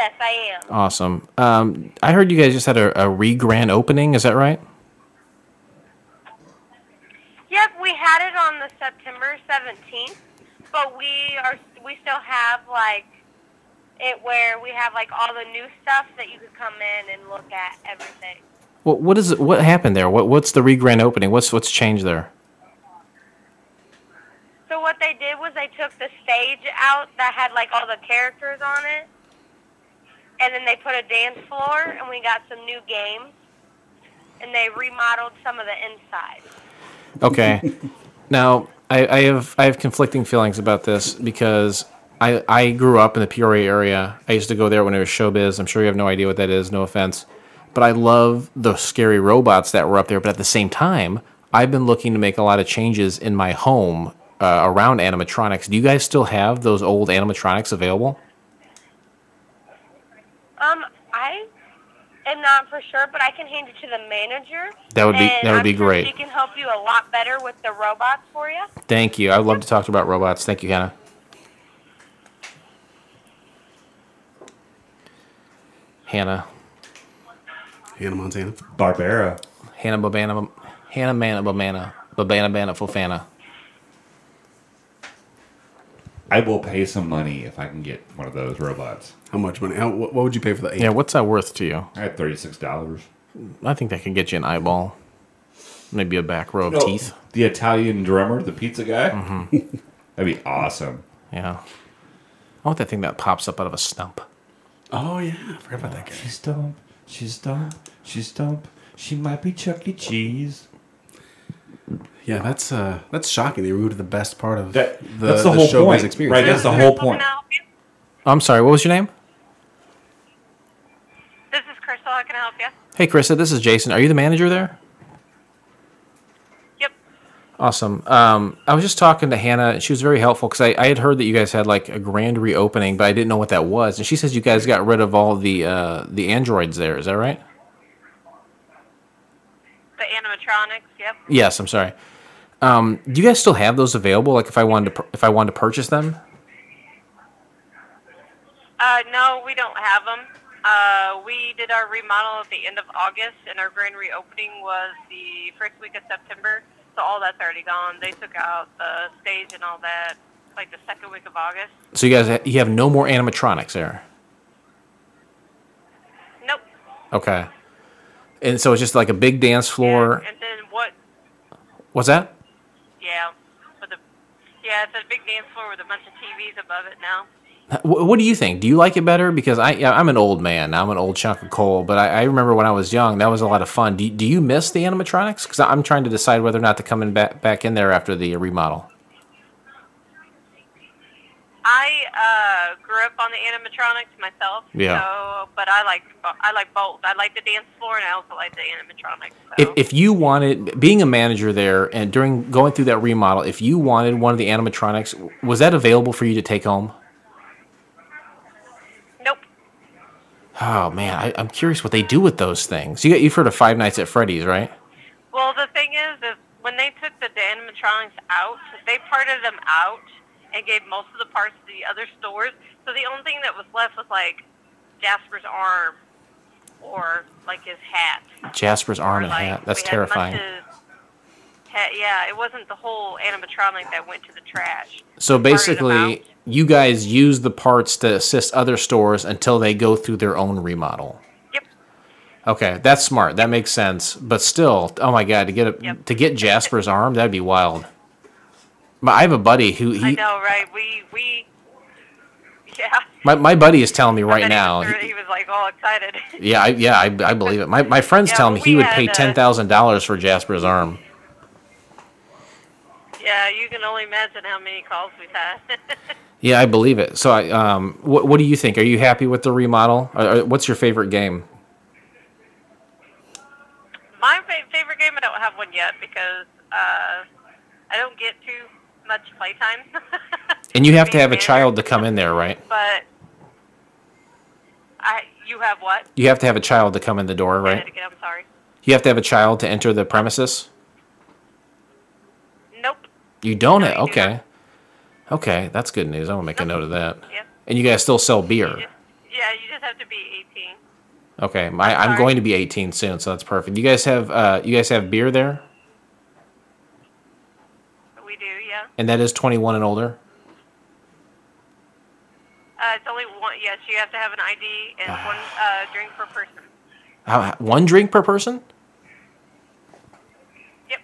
Yes, I am. Awesome. Um, I heard you guys just had a, a re-grand opening. Is that right? Yep, we had it on the September 17th, but we are we still have like it where we have like all the new stuff that you could come in and look at everything. What what is it? What happened there? What what's the re-grand opening? What's what's changed there? So what they did was they took the stage out that had like all the characters on it, and then they put a dance floor, and we got some new games, and they remodeled some of the inside. Okay. now I, I have I have conflicting feelings about this because I I grew up in the Peoria area. I used to go there when it was showbiz. I'm sure you have no idea what that is. No offense, but I love the scary robots that were up there. But at the same time, I've been looking to make a lot of changes in my home uh, around animatronics. Do you guys still have those old animatronics available? Um, I am not for sure, but I can hand it to the manager. That would be- and that would I'm be sure great. She can help you a lot better with the robots for you. Thank you. I would love to talk about robots. Thank you, Hannah. Hannah. Hannah Montana. Barbara. Hannah Babana. Hannah Mana Babana. Babana Bana Fofana. I will pay some money if I can get one of those robots. How much money? How, what, what would you pay for the eight? Yeah, what's that worth to you? I had thirty six dollars. I think that can get you an eyeball. Maybe a back row of teeth. The Italian drummer, the pizza guy. That'd be awesome. Yeah. I want that thing that pops up out of a stump. Oh yeah, I forgot about that guy. She's dumb. She's dumb. She's dumb. She might be Chuck E. Cheese. Yeah, that's uh, that's shocking. They removed the best part of That, the, that's the, whole showbiz point, experience. right? That's the whole point. Can I help you? I'm sorry, what was your name? How can I help you? Hey, Krista, this is Jason. Are you the manager there? Yep. Awesome. Um, I was just talking to Hannah, and she was very helpful because I, I had heard that you guys had like a grand reopening, but I didn't know what that was. And she says you guys got rid of all the uh, the androids there. Is that right? The animatronics. Yep. Yes. I'm sorry. Um, do you guys still have those available? Like if I wanted to if I wanted to purchase them? Uh, no, we don't have them. Uh, we did our remodel at the end of August, and our grand reopening was the first week of September. So all that's already gone. They took out the stage and all that, like the second week of August. So you guys you have no more animatronics there. Nope. Okay. And so it's just like a big dance floor. And then what? What's that? Yeah. The, yeah, it's a big dance floor with a bunch of TVs above it now. Wh- What do you think? Do you like it better? Because I, I'm an old man. I'm an old chunk of coal. But I, I remember when I was young, that was a lot of fun. Do, do you miss the animatronics? Because I'm trying to decide whether or not to come in back, back in there after the remodel. I uh, grew up on the animatronics myself. Yeah. So, but I like I like both. I like the dance floor, and I also like the animatronics. So. If, if you wanted, being a manager there and during going through that remodel, if you wanted one of the animatronics, was that available for you to take home? nope. Oh man, I, I'm curious what they do with those things. You got, you've heard of Five Nights at Freddy's, right? Well, the thing is, is when they took the animatronics out, they parted them out and gave most of the parts to the other stores. So the only thing that was left was like Jasper's arm or like his hat. Jasper's arm Or, and like, hat. That's terrifying. Yeah, it wasn't the whole animatronic that went to the trash. So They parted them basically. You guys use the parts to assist other stores until they go through their own remodel. Yep. Okay, that's smart. That makes sense. But still, oh my god, to get a, Yep. to get Jasper's arm, that'd be wild. But I have a buddy who I know, right? We we yeah. my, my buddy is telling me right And he now. was, he was like all excited. Yeah, I, yeah, I, I believe it. My my friends Yeah, tell me he would pay ten thousand dollars for Jasper's arm. yeah, you can only imagine how many calls we've had. Yeah, I believe it. So I um, what what do you think? Are you happy with the remodel? Or, or what's your favorite game? My fa- favorite game, I don't have one yet because uh, I don't get too much playtime. And you have to have a child to come in there, right? But I, you have what? You have to have a child to come in the door, right? again, I'm sorry. You have to have a child to enter the premises. Nope. You don't. No, you do okay. That's good news. I'm gonna make a note of that. Yeah. And you guys still sell You beer. just, yeah, you just have to be 18. Okay, my, I'm going to be 18 soon, so that's perfect. You guys have uh, you guys have beer there, We do, yeah. and that is 21 and older. Uh, it's only one. Yes, you have to have an ID and one uh, drink per person. How, one drink per person. Yep.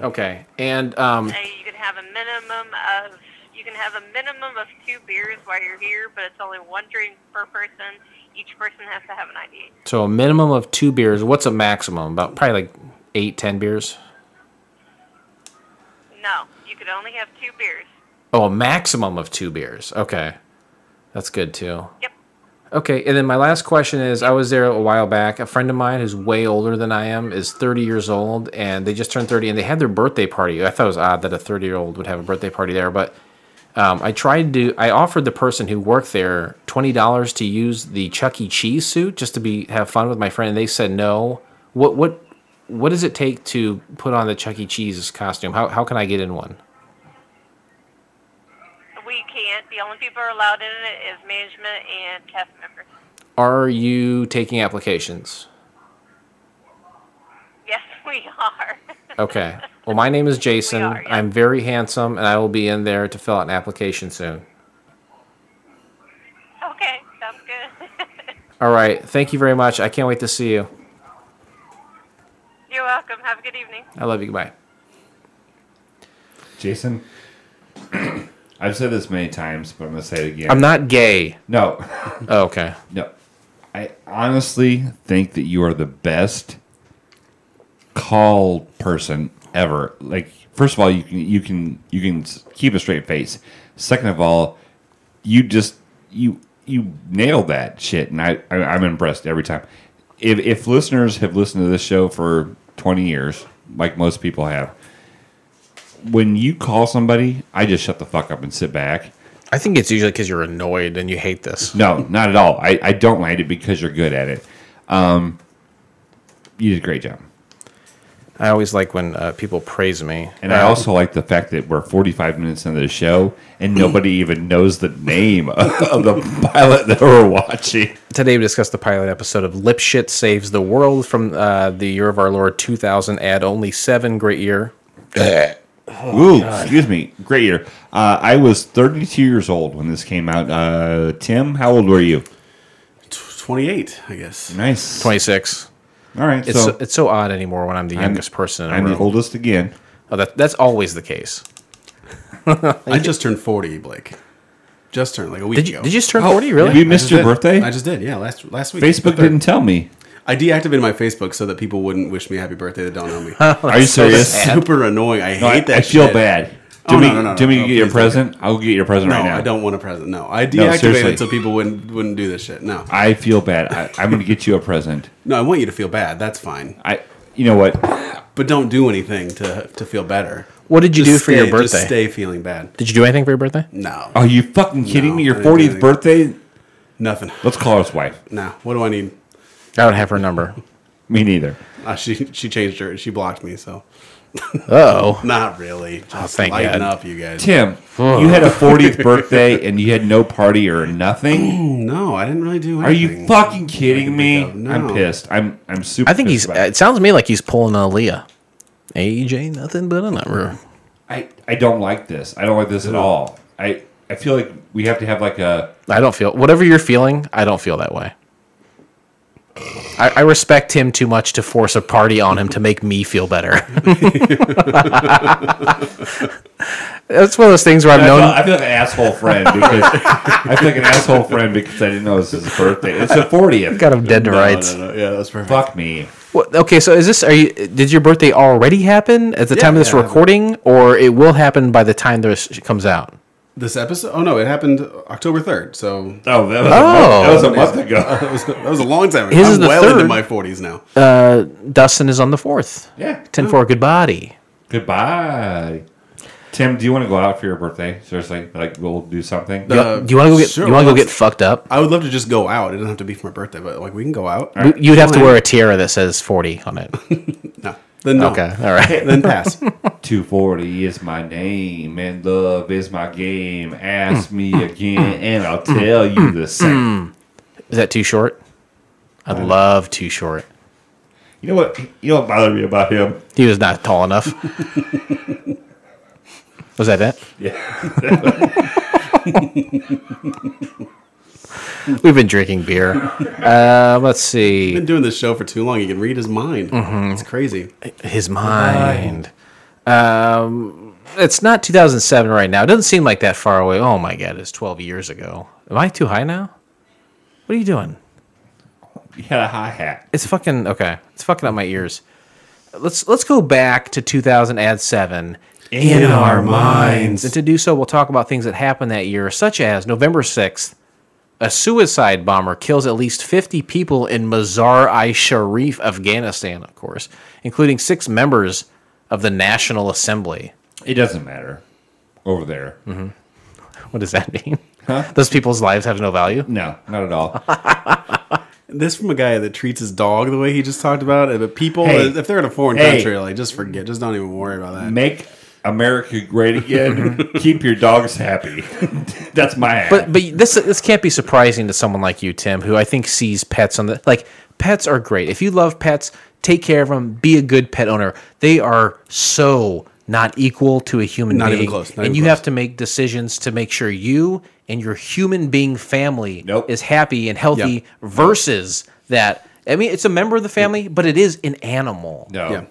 Okay, and um, Uh, you can have a minimum of you can have a minimum of two beers while you're here, but it's only one drink per person. Each person has to have an ID. so a minimum of two beers. What's a maximum? About probably like eight, ten beers. No, you could only have two beers. Oh, a maximum of two beers. Okay, that's good too. Yep. Okay, and then my last question is: I was there a while back. A friend of mine who's way older than I am is 30 years old, and they just turned 30, and they had their birthday party. I thought it was odd that a 30 year old would have a birthday party there, but um, I tried to. I offered the person who worked there twenty dollars to use the Chuck E. Cheese suit just to be have fun with my friend, and they said no. What what what does it take to put on the Chuck E. Cheese costume? How how can I get in one? We can't. The only people are allowed in it is management and cast members. Are you taking applications? Yes, we are. Okay. Well, my name is Jason. Are, yeah. I'm very handsome, and I will be in there to fill out an application soon. okay, sounds good. All right. Thank you very much. I can't wait to see you. You're welcome. Have a good evening. I love you. Goodbye. Jason, I've said this many times, but I'm gonna say it again. I'm not gay. No, Oh, okay. no. I honestly think that you are the best call person ever. Like, first of all, you can you can you can keep a straight face. Second of all, you just you you nailed that shit, and I, I I'm impressed every time. If if listeners have listened to this show for 20 years, like most people have, when you call somebody, I just shut the fuck up and sit back. I think it's usually because you're annoyed and you hate this. No, not at all. I, I don't mind it because you're good at it. Um, you did a great job. I always like when uh, people praise me. And I also like the fact that we're 45 minutes into the show and nobody even knows the name of the pilot that we're watching. today we discussed the pilot episode of Lipshitz Saves the World from uh, the year of our Lord 2000. ad only seven. Great year. Ooh, excuse me. Great year. Uh, I was 32 years old when this came out. Uh, Tim, how old were you? 28, I guess. Nice. 26. All right. It's so so, it's so odd anymore when I'm the I'm- youngest person in a I'm the oldest again. Oh, that, that's always the case. I just turned 40, Blake. Just turned like a week Did you ago. did you just turn Oh, 40? Really? We missed your did. birthday? I just did. Yeah, last last week. Facebook didn't tell me. I deactivated my Facebook so that people wouldn't wish me happy birthday that don't know me. Oh, Are you serious? Super annoying. I hate I, that. I feel shit. bad. Oh, Do no, me, no, no, do no, me get your please don't. present? I'll get your present No, right now. I don't want a present. No, I deactivated seriously. it so people wouldn't wouldn't do this shit. No, I feel bad. I, I'm going to get you a present. no, I want you to feel bad. That's fine, I, you know what? but don't do anything to to feel better. What did you Just do for your stay- birthday? Just stay feeling bad. Did you do anything for your birthday? No, Are you fucking kidding No, me? Your I didn't do 40th anything. birthday? nothing. Let's call his wife. No, what do I need? I don't have her number. Me neither. Uh, she she changed her. She blocked me. So Oh. not really. Just thank lighten God. up, you guys. Tim, you had a 40th birthday and you had no party or nothing? No, I didn't really do Anything. Are you fucking kidding me? No. I'm pissed. I'm I'm super I think pissed he's. about it. It sounds to me like he's pulling a Leah. Age ain't nothing but a number. I, I don't like this. I don't like this at all. I I feel like we have to have like a I don't feel whatever you're feeling. I don't feel that way. I, I respect him too much to force a party on him to make me feel better. That's one of those things where I've I feel, known. I feel like an asshole friend because I feel like an asshole friend because I didn't know it was his birthday. It's the 40th. Got him dead to No, rights. no, no. Yeah, that's perfect. Fuck me. What- okay, so is this? Are you? Did your birthday already happen at the Yeah, time of this yeah, recording, or it will happen by the time this comes out? This episode? Oh no, it happened October third. So Oh, that was, Oh. a, month, that was a month ago. that was, that was a long time ago. His I'm is the well into my forties now. Uh, Dustin is on the fourth. Yeah. Ten four. Good body. Goodbye. Tim, do you want to go out for your birthday? Seriously, like we'll do something. Uh, Do you want to go get? sure, you want to go get fucked up? I would love to just go out. It doesn't have to be for my birthday, but like we can go out. You- You'd have to wear a tiara that says forty on it. No, then no. Okay, all right. Then pass. 240 is my name and love is my game. Ask me mm. again mm. and I'll mm. tell you the same. Is that too short? I love too short. You know what? You know what bothered me about him? He was not tall enough. was that it? Yeah. We've been drinking beer. Uh, let's see. Been doing this show for too long. You can read his mind. Mm-hmm. It's crazy. His mind. Um, it's not 2007 right now. It doesn't seem like that far away. Oh my god, it's 12 years ago. Am I too high now? What are you doing? You had a hi hat. It's fucking okay. It's fucking up my ears. Let's let's go back to 2000 add 7 in, our minds. And to do so, we'll talk about things that happened that year, such as November 6th A suicide bomber kills at least 50 people in Mazar-i-Sharif, Afghanistan, of course, including six members of the National Assembly. It doesn't matter over there. Mm-hmm. What does that mean? Those people's lives have no value? No, not at all. This from a guy that treats his dog the way he just talked about it. But people, Hey. if they're in a foreign Hey. country, like just forget, just don't even worry about that. Make America great again. Mm-hmm. Keep your dogs happy. That's my hat. But but this this can't be surprising to someone like you, Tim, who I think sees pets on the like pets are great. If you love pets, take care of them. Be a good pet owner. They are so not equal to a human Not even being, close, not and even you close. have to make decisions to make sure you and your human being family Nope. is happy and healthy. Yep. Versus that, I mean, it's a member of the family, but it is an animal. no. Yeah.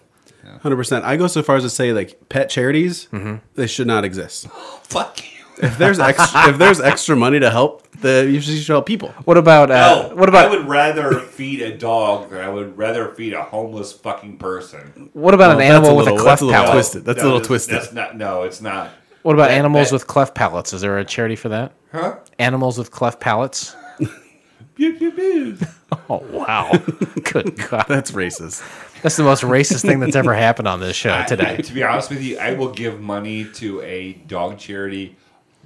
Hundred percent. I go so far as to say, like pet charities, Mm-hmm. they should not exist. Fuck you. If there's extra, if there's extra money to help, the you should help people. What about uh, No, what about I would rather feed a dog than I would rather feed a homeless fucking person. what about Well, an animal a with a little- cleft that's a little palate? twisted. That's a little twisted. That's not. No, it's not. What about That- animals that- with cleft palates? Is there a charity for that? Huh? Animals with cleft palates? Pew, pew, pew. Oh wow! Good God, That's racist. That's the most racist thing that's ever happened on this show I- today. to be honest with you, I will give money to a dog charity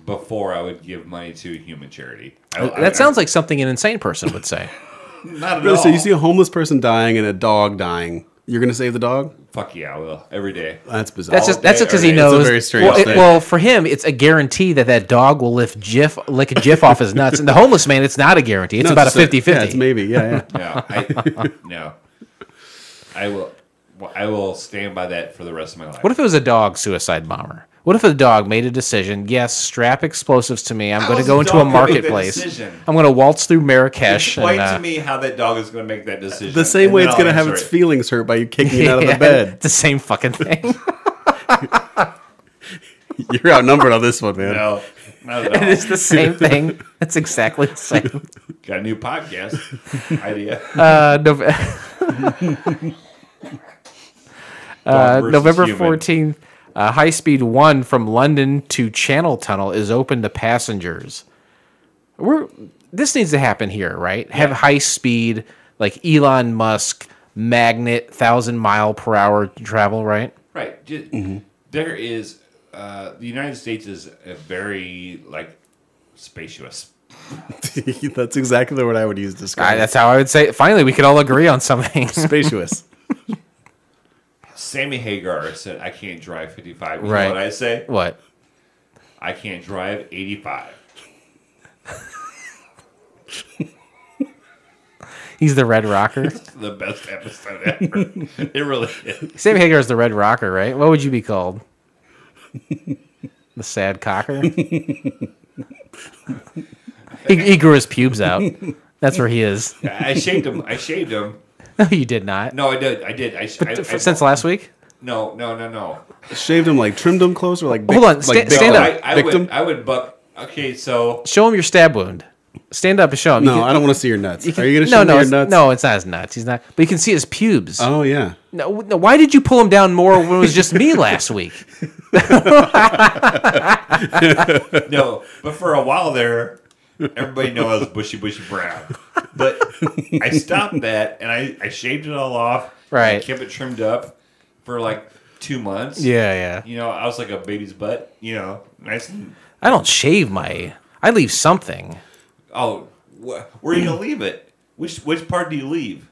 before I would give money to a human charity. I, I- That sounds like something an insane person would say. not at Really, all. so you see a homeless person dying and a dog dying, you're gonna save the dog? Fuck yeah, I will every day. That's bizarre. That's just that's just because he knows. It's a knows. very strange well, it- well, for him, it's a guarantee that that dog will lift Jif lick a Jif off his nuts. And the homeless man, it's not a guarantee. It's No, about a just 50-50. Yeah, it's maybe. Yeah, yeah. No, I, no. I will. I will stand by that for the rest of my life. What if it was a dog suicide bomber? What if a dog made a decision? Yes, strap explosives to me. I'm How going to go into a dog gonna make that marketplace. I'm going to waltz through Marrakesh. Explain and, uh, to me how that dog is going to make that decision. The same way it's gonna have its it. feelings hurt by you kicking it out of the bed. It's the same fucking thing. You're outnumbered on this one, man. No, not at it the same thing. It's exactly the same. Got a new podcast idea. Uh, Nov- uh, November human. fourteenth, uh, High Speed One from London to Channel Tunnel is open to passengers. We're this needs to happen here, right? Have high speed like Elon Musk magnet thousand mile per hour travel, right? Right. Ju- there is uh, the United States is a very like spacious. That's exactly what I would use to I, describe. that's how I would say. Finally, we could all agree on something. spacious. Sammy Hagar said, "I can't drive 55." You Right. know what I say? what? I can't drive 85. He's the Red Rocker. The best episode ever. it really is. Sammy Hagar is the Red Rocker, right? What would you be called? the Sad Cocker. he, he grew his pubes out. That's where he is. I shaved him. I shaved him. No, you did not. No, I did. I did. I, sh- I, I Since last week. No, no, no, no. Shaved him like trimmed him close or like Hold on, sta- bicked stand up. I, I would. him? I would buck. Okay, so Show him your stab wound. Stand up and show him. No, can- I don't want to see your nuts. you can- Are you gonna show no, me your nuts? no, it's not his nuts. He's not. But you can see his pubes. Oh yeah. no, no, why did you pull him down more when it was just me last week? no, but for a while there, everybody knew I was bushy, bushy brown. But I stopped that and I, I shaved it all off. Right. I kept it trimmed up for like two months. Yeah, yeah. You know, I was like a baby's butt. You know, nice and I don't shave my. I leave something. oh, wh- where are you gonna leave it? Which which part do you leave?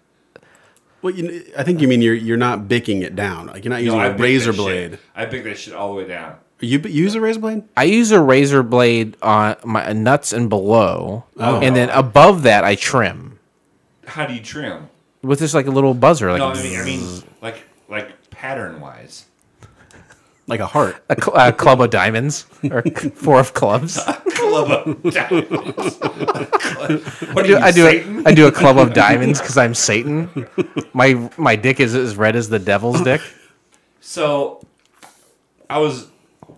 Well, you, I think you mean you're you're not bicking it down. Like you're not using I a picked razor that shit- blade. I bick that shit all the way down. You b- use a razor blade? I use a razor blade on my nuts and below, Oh. and then above that I trim How do you trim? with just like a little buzzer, like No, a, I mean, I mean, like like pattern wise. Like a heart. a, cl- a club of diamonds or four of clubs. Club of diamonds. what I do, you, I do, Satan? a, I do a club of diamonds because I'm Satan. My my dick is as red as the devil's dick. So, I was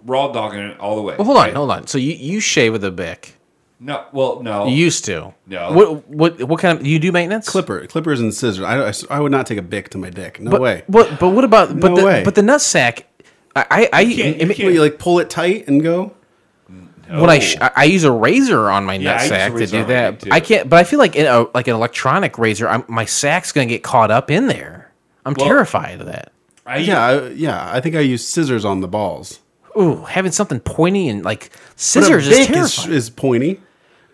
raw dogging it all the way. Well, hold on, right? hold on. So you, you shave with a bic? No, well, no. You used to? No. What what what kind of you do maintenance? Clipper, clippers and scissors. I, I, I would not take a bic to my dick. No But, way. What? But what about? But No the way. but the nut sack. I I, I can't- you can't- What, you like pull it tight and go? when I, sh- I I use a razor on my Yeah, I use a nut sack to do that. I can't, but I feel like in a like an electronic razor, I'm, my sack's gonna get caught up in there. I'm Well- terrified of that. I, Yeah, I, yeah. I think I use scissors on the balls. Ooh, having something pointy and like But a scissors is bic terrifying. is, is pointy.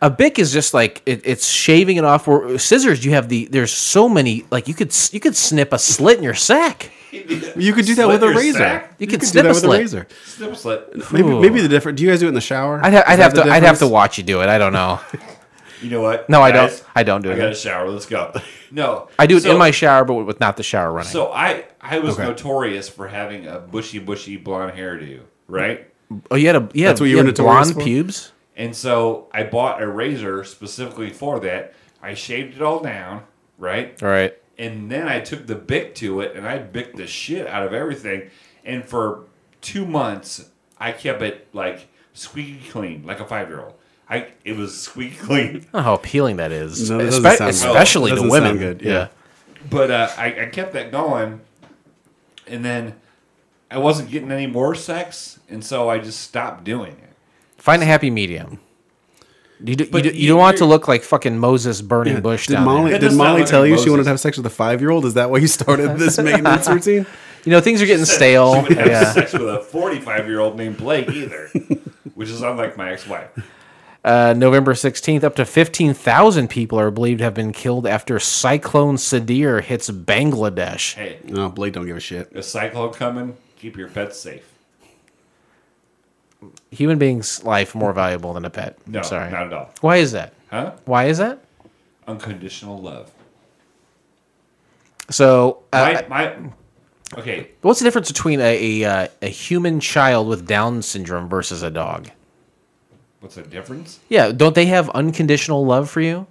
a bic is just like it, it's shaving it off. Where scissors, you have the there's so many like you could you could snip a slit in your sack. You could do that Slit with a razor. sack? You could do snip that a with slit. a razor. Snip slit. Maybe, Ooh. maybe the different. Do you guys do it in the shower? I'd, ha- I'd have to I'd have to watch you do it. I don't know. You know what? No, I don't. I don't do it. I got a shower. Let's go. No, I do it So- in my shower, but with not the shower running. So I I was Okay. notorious for having a bushy bushy blonde hairdo, right? oh, you had a yeah. That's what you you were had notorious blonde for? pubes. And so I bought a razor specifically for that. I shaved it all down, right? All right. And then I took the bic to it and I bicked the shit out of everything. And for two months, I kept it like squeaky clean, like a five year old. I it was squeaky clean. I don't know how appealing that is, No, that Espe- sound good. especially to women. sound good, yeah. But uh, I, I kept that going, and then I wasn't getting any more sex, and so I just stopped doing it. Find a happy medium. You, do, you, But do, you you- don't want to look like fucking Moses burning bush Did down Molly there. Did does not Molly look tell like you she wanted to have sex with a five year old? Is that why you started this maintenance routine? You know things are getting stale. She wouldn't have Yeah. sex with a 45 year old named Blake either, which is unlike my ex wife. Uh, November 16th, up to 15,000 people are believed to have been killed after Cyclone Sidr hits Bangladesh. Hey, No, Blake don't give a shit. a cyclone coming, keep your pets safe. Human beings' life more valuable than a pet. No, I'm sorry. not at all. Why is that? Huh? Why is that? Unconditional love. So, uh, My, my, okay, what's the difference between a, a, uh, a human child with Down syndrome versus a dog? what's the difference? Yeah, don't they have unconditional love for you?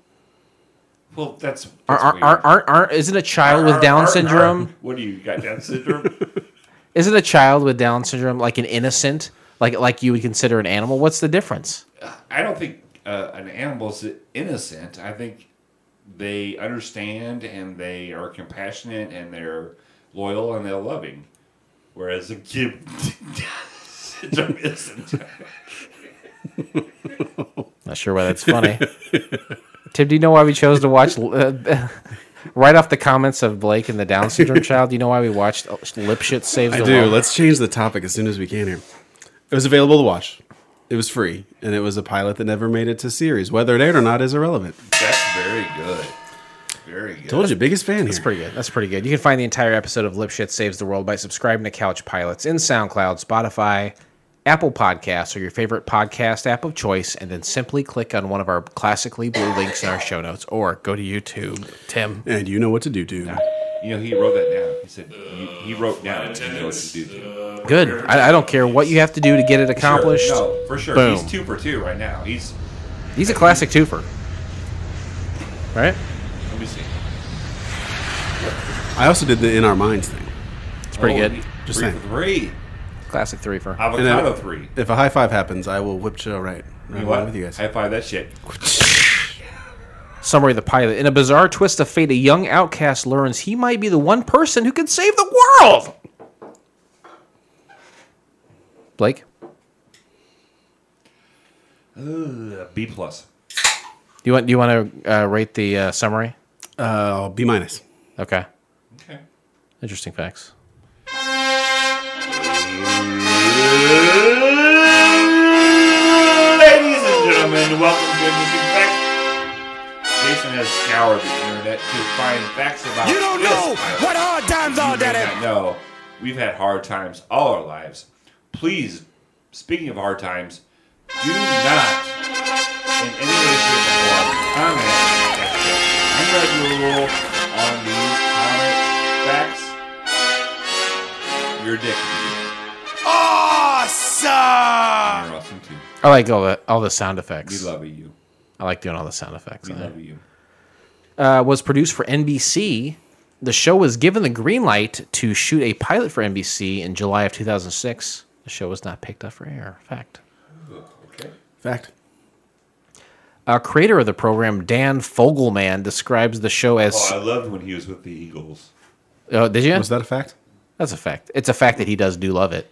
Well, that's, that's weird. aren't, aren't, aren't isn't a child with Down syndrome? What do you got? Down syndrome? Isn't a child with Down syndrome like an innocent, like like you would consider an animal? What's the difference? I don't think uh, an is innocent. I think they understand and they are compassionate and they're loyal and they're loving. Whereas a kid syndrome isn't. Not sure why that's funny. Tim, do you know why we chose to watch uh, right off the comments of Blake and the Down syndrome child? Do you know why we watched Lipshitz Saves I the do. World? Let's change the topic as soon as we can here. It was available to watch. It was free, and it was a pilot that never made it to series. Whether it aired or not is irrelevant. That's very good. Very good. Told you, biggest fan here. That's pretty good. That's pretty good. You can find the entire episode of Lipshitz Saves the World by subscribing to Couch Pilots in SoundCloud, Spotify, Apple Podcasts, or your favorite podcast app of choice, and then simply click on one of our classically blue links in our show notes, or go to YouTube. Tim, And you know what to do, dude. You know, he wrote that down. He said he, he wrote down. You know what to do. Too. good. I, I don't care what you have to do to get it accomplished. Sure. No, for sure. Boom. He's two for two right now. He's. He's a classic twofer, right? Let me see. I also did the In Our Minds thing. It's pretty Oh, good. Just three saying. for three. Classic threefer. And Avocado then three. If a high five happens, I will whip Joe right, You right know what? with you guys. High five that shit. Summary of the pilot. In a bizarre twist of fate, a young outcast learns he might be the one person who can save the world. Blake, Uh, B plus. do you want do you want to uh, rate the uh, summary? Uh, B minus. Okay, Okay. interesting facts. Ladies and gentlemen, welcome to Interesting Facts. Jason has scoured the internet to find facts about You don't this know what hard times You are, Daddy. know. We've had hard times all our lives. Please, speaking of hard times, do not in any way, shape, or form comment. Unread rule on these comment facts. You're a dick. Awesome! You're awesome too. I like all the all the sound effects. We love you. I like doing all the sound effects. We love you. uh, was produced for NBC. The show was given the green light to shoot a pilot for NBC in July of 2006. The show was not picked up for air. Fact. Okay. Fact. Uh, creator of the program, Dan Fogelman, describes the show as. Oh, I loved when he was with the Eagles. Oh, did you? Was that a fact? That's a fact. It's a fact that he does do love it.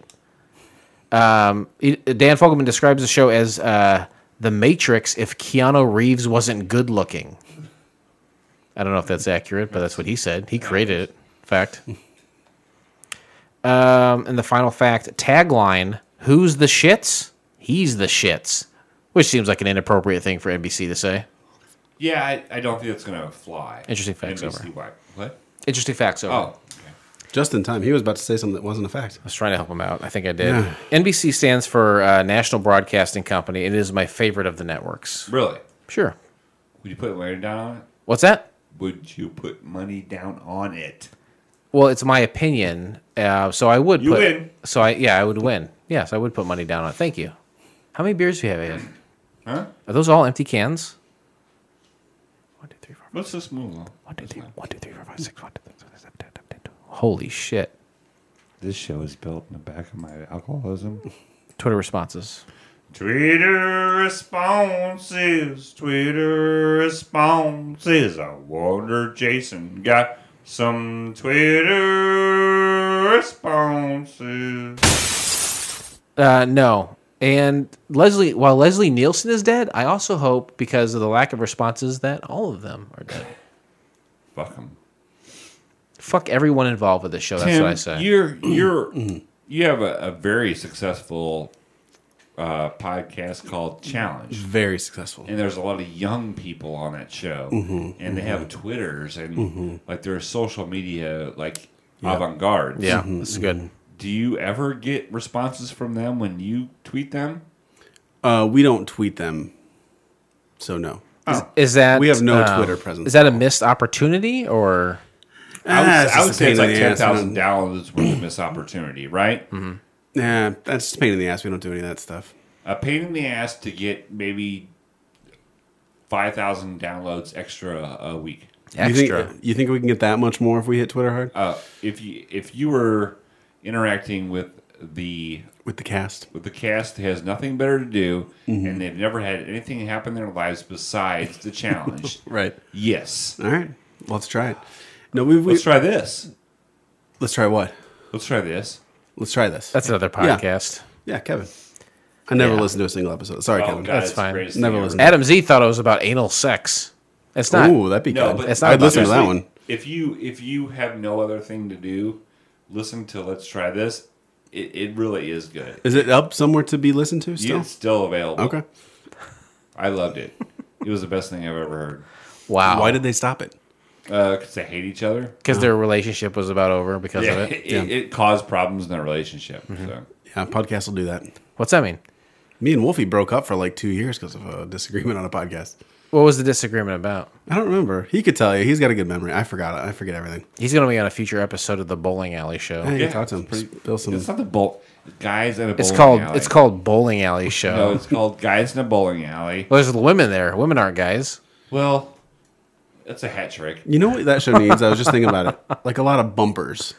Um, Dan Fogelman describes the show as uh, The Matrix if Keanu Reeves wasn't good looking. I don't know if that's accurate, but that's what he said. He created it. Fact. Um, and the final fact tagline Who's the shits? He's the shits. Which seems like an inappropriate thing for NBC to say. Yeah, I, I don't think it's going to fly. Interesting facts over. NBC-wide. What? Interesting facts over. Oh. Just in time. He was about to say something that wasn't a fact. I was trying to help him out. I think I did. Yeah. NBC stands for uh, National Broadcasting Company. It is my favorite of the networks. Really? Sure. Would you put money down on it? What's that? Would you put money down on it? Well, it's my opinion. Uh, so I would You put. win. So I yeah, I would win. Yes, I would put money down on it. Thank you. How many beers do you have had? Huh? Are those all empty cans? One, two, three, four, Let's just move on. one, two, three, one, two, three, four, five, six, one, two, three, four, five, six, seven, eight, nine, ten. Holy shit! This show is built in the back of my alcoholism. Twitter responses. Twitter responses, Twitter responses. I wonder Jason got some Twitter responses. Uh, no. And Leslie, while Leslie Nielsen is dead, I also hope because of the lack of responses that all of them are dead. Fuck them. Fuck everyone involved with this show. That's what I say. You're you're you have a, a very successful uh, podcast called Challenge. Very successful. and there's a lot of young people on that show, Mm-hmm, and they have Twitters and like their social media like avant-garde. yeah, Mm-hmm, that's good. Do you ever get responses from them when you tweet them? Uh, we don't tweet them, so no. Is that We have no um, Twitter presence Is that a missed opportunity or? I would, Ah, I would say it's like the ten ass, thousand man. dollars worth of missed opportunity, right? Mm-hmm. Nah, that's just a pain in the ass. We don't do any of that stuff. A pain in the ass to get maybe five thousand downloads extra a week. You think, Extra. you think we can get that much more if we hit Twitter hard Uh, if you if you were interacting with the with the cast? with the cast that has nothing better to do Mm-hmm. and they've never had anything happen in their lives besides the challenge. Right. yes. All right. Let's try it. No, we, we Let's try this. let's try what? Let's try this. Let's try this. That's another podcast. yeah, Kevin. I never Yeah. listened to a single episode. Sorry, Oh, Kevin. God, That's fine. Never thing listened. ever. Adam Z thought it was about anal sex. It's not. Ooh, that'd be No, good. It's not I'd listen to that one. If you if you have no other thing to do, listen to Let's Try This. It, it really is good. Is it up somewhere to be listened to Yeah, still? It's still available. Okay. I loved it. It was the best thing I've ever heard. Wow. Why did they stop it? Because they hate each other. Because their relationship was about over because Yeah, of it, it. Mm-hmm. it, caused problems in their relationship. So. Yeah, podcasts will do that. What's that mean? Me and Wolfie broke up for like two years because of a disagreement on a podcast. What was the disagreement about? I don't remember. He could tell you. He's got a good memory. I forgot it. I forget everything. He's going to be on a future episode of the Bowling Alley Show. Hey, Yeah, talk to him. it's pretty- some. It's not the bowl. Guys at a bowling It's called alley. it's called Bowling Alley Show. No, it's called Guys in a Bowling Alley. well, there's women there. Women aren't guys. Well, that's a hat trick. You know what that show needs? I was just thinking about it. Like a lot of bumpers.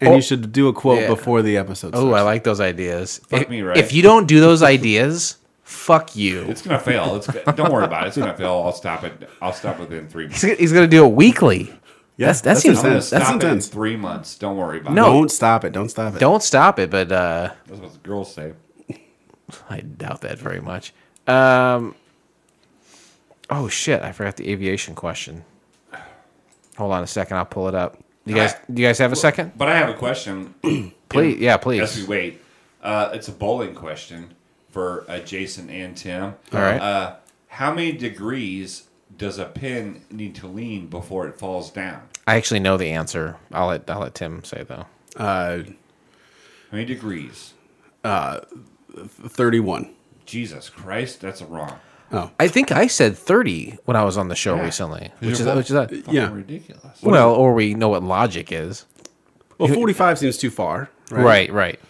And Oh. you should do a quote Yeah. before the episode. Oh, I starts. like those ideas. Fuck if, me, right? if you don't do those ideas, fuck you. It's gonna fail. It's don't worry about it. It's gonna fail. I'll stop it. I'll stop within three months. He's, to do it weekly. Yeah, that's, that that's seems I'm gonna intense. stop That's it intense. three months. Don't worry about No. it. Don't stop it. Don't stop it. Don't stop it, but uh, That's what the girls say. I doubt that very much. Um, oh shit! I forgot the aviation question. Hold on a second. I'll pull it up. You guys, do you guys have a second? But I have a question. Please, yeah, please. As we wait, uh, it's a bowling question for uh, Jason and Tim. All right. Uh, how many degrees does a pin need to lean before it falls down? I actually know the answer. I'll let I'll let Tim say though. Uh, How many degrees? 31. Jesus Christ, that's a wrong. I think I said thirty when I was on the show Yeah. recently, which is which is that. Yeah. ridiculous. Well, or we know what logic is. Well, 45 seems too far. Right. Right, right.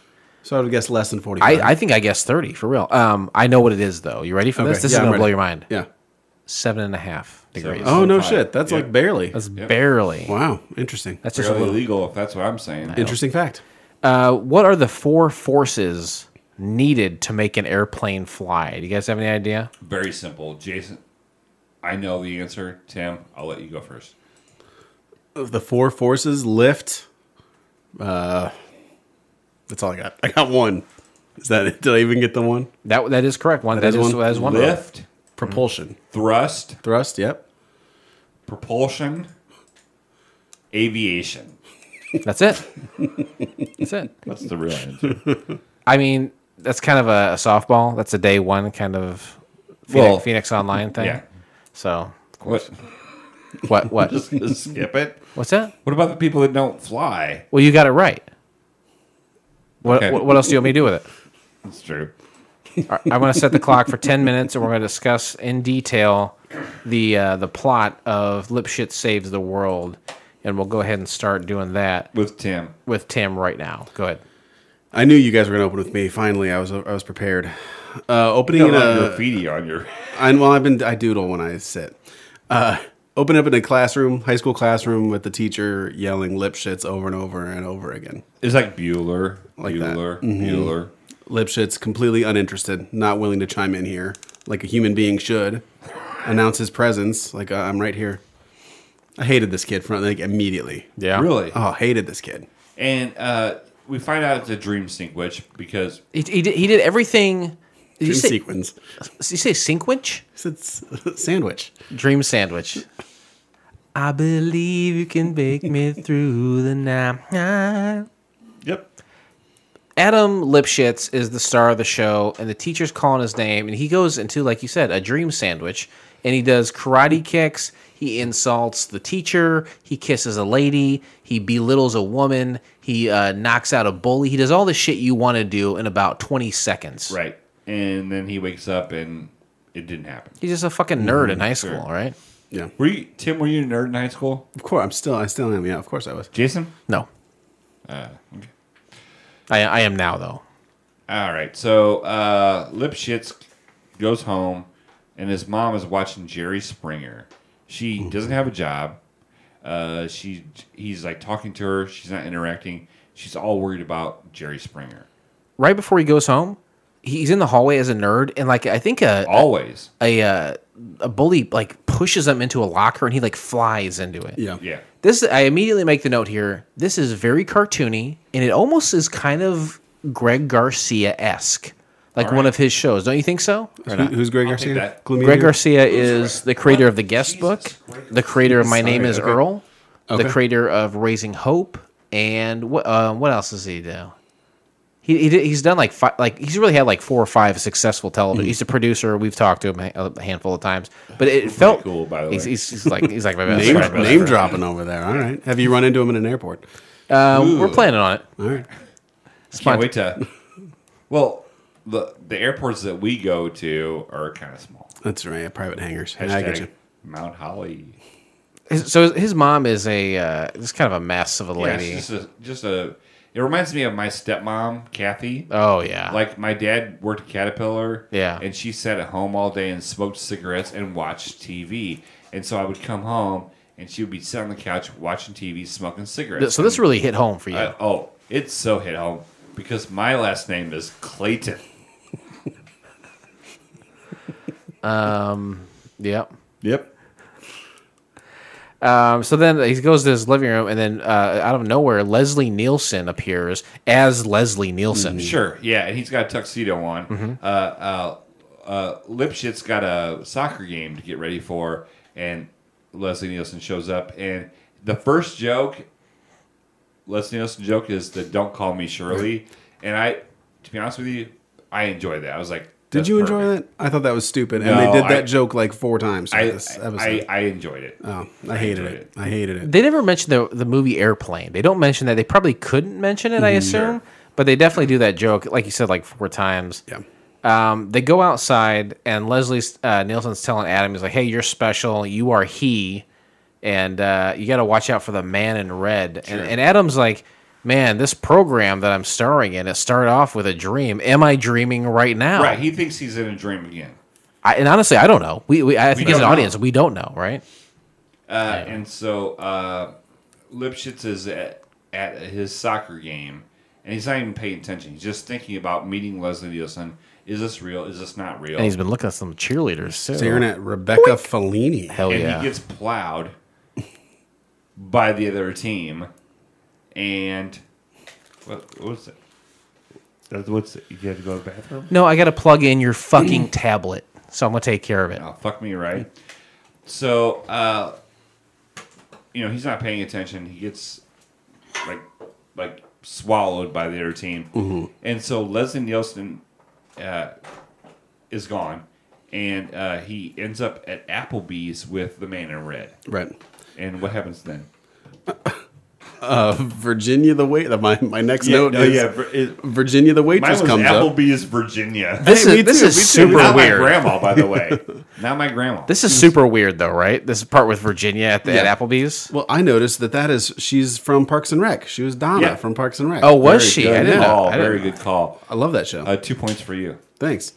So I would guess less than 45. I, I think I guessed thirty for real. Um, I know what it is though. You ready for this? Okay. This Yeah, is gonna blow your mind. yeah. Seven and a half degrees. Oh, no Five. shit. That's Yeah. like barely. That's barely. Wow. Interesting. That's just a little. illegal if that's what I'm saying. Interesting fact. Uh, what are the four forces needed to make an airplane fly? Do you guys have any idea? Very simple. Jason, I know the answer. Tim, I'll let you go first. The four forces lift. Uh, that's all I got. I got one. Is that it? Did I even get the one? That that is correct. One that is is one? that is one. Lift, Propulsion. thrust, Thrust, yep. propulsion, aviation. That's it. That's it. That's the real answer. I mean, that's kind of a, a softball. That's a day one kind of Phoenix, Well, Phoenix Online thing. yeah. So What? what what Just, just skip it. what's that? What about the people that don't fly? Well, you got it right. What Okay. what, what else do you want me to do with it? That's true. All right, I'm going to set the clock for 10 minutes, and we're going to discuss in detail the uh, the plot of Lipshitz Saves the World, and we'll go ahead and start doing that With Tim. with Tim right now. Go ahead. I knew you guys were going to open with me. Finally, I was I was prepared. Uh, opening You in got a lot of graffiti on your. I, well, I've been I doodle when I sit. Uh, open up in a classroom, high school classroom, with the teacher yelling Lipshitz over and over and over again. It's like Bueller. Like that. Bueller. Bueller. Lipshitz completely uninterested, not willing to chime in here like a human being should. Announce his presence, like uh, I'm right here. I hated this kid from like immediately. Yeah. Really? Oh, hated this kid. And uh, we find out it's a dream sync witch because He, he, did, he did everything. Did you Dream say, sequence. did you say Sinkwich? It's sandwich. Dream Sandwich. I believe you can bake me through the night. yep. Adam Lipshitz is the star of the show, and the teacher's calling his name, and he goes into, like you said, a dream sandwich, and he does karate kicks. He insults the teacher. He kisses a lady. He belittles a woman. He uh, knocks out a bully. He does all the shit you want to do in about 20 seconds. Right. And then he wakes up and it didn't happen. He's just a fucking nerd in high school, sure. right? Yeah. Were you Tim? Were you a nerd in high school? Of course, I'm still I still am. Yeah, of course I was. Jason? No. Uh, okay. I, I am now, though. All right. So uh, Lipshitz goes home, and his mom is watching Jerry Springer. She doesn't have a job. Uh, she he's like talking to her. She's not interacting. She's all worried about Jerry Springer. Right before he goes home, he's in the hallway as a nerd, and like I think a Always. a uh, a bully like pushes him into a locker, and he like flies into it. Yeah. Yeah. This I immediately make the note here. This is very cartoony, and it almost is kind of Greg Garcia esque, like All one of his shows. Don't you think so? Who, who's Greg I'll Garcia? that. Greg in here? Garcia is the creator of the Guest Jesus Book, the creator of My Name Is okay. Earl, the creator of Raising Hope, and what uh, what else does he do? He, he did, he's done like five, like he's really had like four or five successful television. He's a producer. We've talked to him a, a handful of times, but it felt cool, by the he's, way. he's, he's like he's like my best Name, friend. name dropping over there. All right. Have you run into him in an airport? Uh, we're planning on it. All right. Can't wait to. Well, the the airports that we go to are kind of small. That's right. Private hangars. Yeah, I get you. Mount Holly. His, so his mom is a uh, just kind of a mess of a Yeah, lady. it's just a, just a. It reminds me of my stepmom, Kathy. oh yeah, Like my dad worked at Caterpillar. Yeah. And she sat at home all day and smoked cigarettes and watched TV. And so I would come home and she would be sitting on the couch watching TV, smoking cigarettes. so this really hit home for you. I- oh, it's so hit home because my last name is Clayton. Yep. Yep. Um, so then he goes to his living room, and then uh, out of nowhere, Leslie Nielsen appears as Leslie Nielsen. Sure. Yeah, and he's got a tuxedo on. Mm-hmm. Uh, uh, uh, Lipshitz got a soccer game to get ready for, and Leslie Nielsen shows up. And the first joke, Leslie Nielsen joke is the "Don't call me Shirley," and I, to be honest with you, I enjoyed that. I was like, Did that's you enjoy perfect. that? I thought that was stupid, and No, they did that I- joke like four times. I, throughout this episode. I, I enjoyed it. oh, I hated enjoyed it. I hated it. They never mention the the movie Airplane. They don't mention that. They probably couldn't mention it, I assume, Sure. but they definitely do that joke, like you said, like four times. Yeah. Um, they go outside, and Leslie uh, Nielsen's telling Adam, he's like, "Hey, you're special. You are he, and uh, you got to watch out for the man in red." And, and Adam's like, "Man, this program that I'm starring in, it started off with a dream. Am I dreaming right now?" Right. He thinks he's in a dream again. I, and honestly, I don't know. We, we I think as an know. audience, we don't know, right? Uh, and so uh, Lipshitz is at, at his soccer game, and he's not even paying attention. He's just thinking about meeting Leslie Nielsen. Is this real? Is this not real? And he's been looking at some cheerleaders too. Staring at Rebecca Fellini. Hell and yeah! he gets plowed by the other team. And what, what was it? That's what's you have to go to the bathroom. No, I got to plug in your fucking tablet. So I'm gonna take care of it. Oh, fuck me, right? So, uh, you know, he's not paying attention. He gets like like swallowed by the other team, and so Leslie Nielsen uh, is gone, and uh, he ends up at Applebee's with the man in red. Right. And what happens then? Uh, Virginia the wait. My my next Yeah, note no, is yeah, it- Virginia the Mine waitress was comes up. Applebee's, Virginia. This Hey, is this too, is me too. super Not my grandma, by the way. Not my grandma. This is super weird though, right? This part with Virginia at the Yeah. at Applebee's. Well, I noticed that that is she's from Parks and Rec. She was Donna Yeah. from Parks and Rec. Oh, was Very she? good I didn't know. call. I didn't Very know. good call. I love that show. Uh, two points for you. Thanks.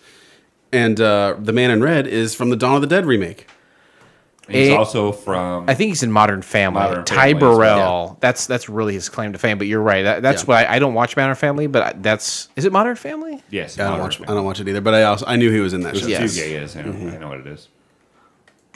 And uh, the Man in Red is from the Dawn of the Dead remake. He's Eh, also from. I think he's in Modern Family. Modern Ty Family as well. Burrell. That's that's really his claim to fame. But you're right. That, that's Yeah. why I don't watch Modern Family. But I- that's is it Modern Family? yes, Yeah, I don't watch. Family. I don't watch it either. But I also I knew he was in that show. Yeah. Two Yes. gay is. I know, I know what it is.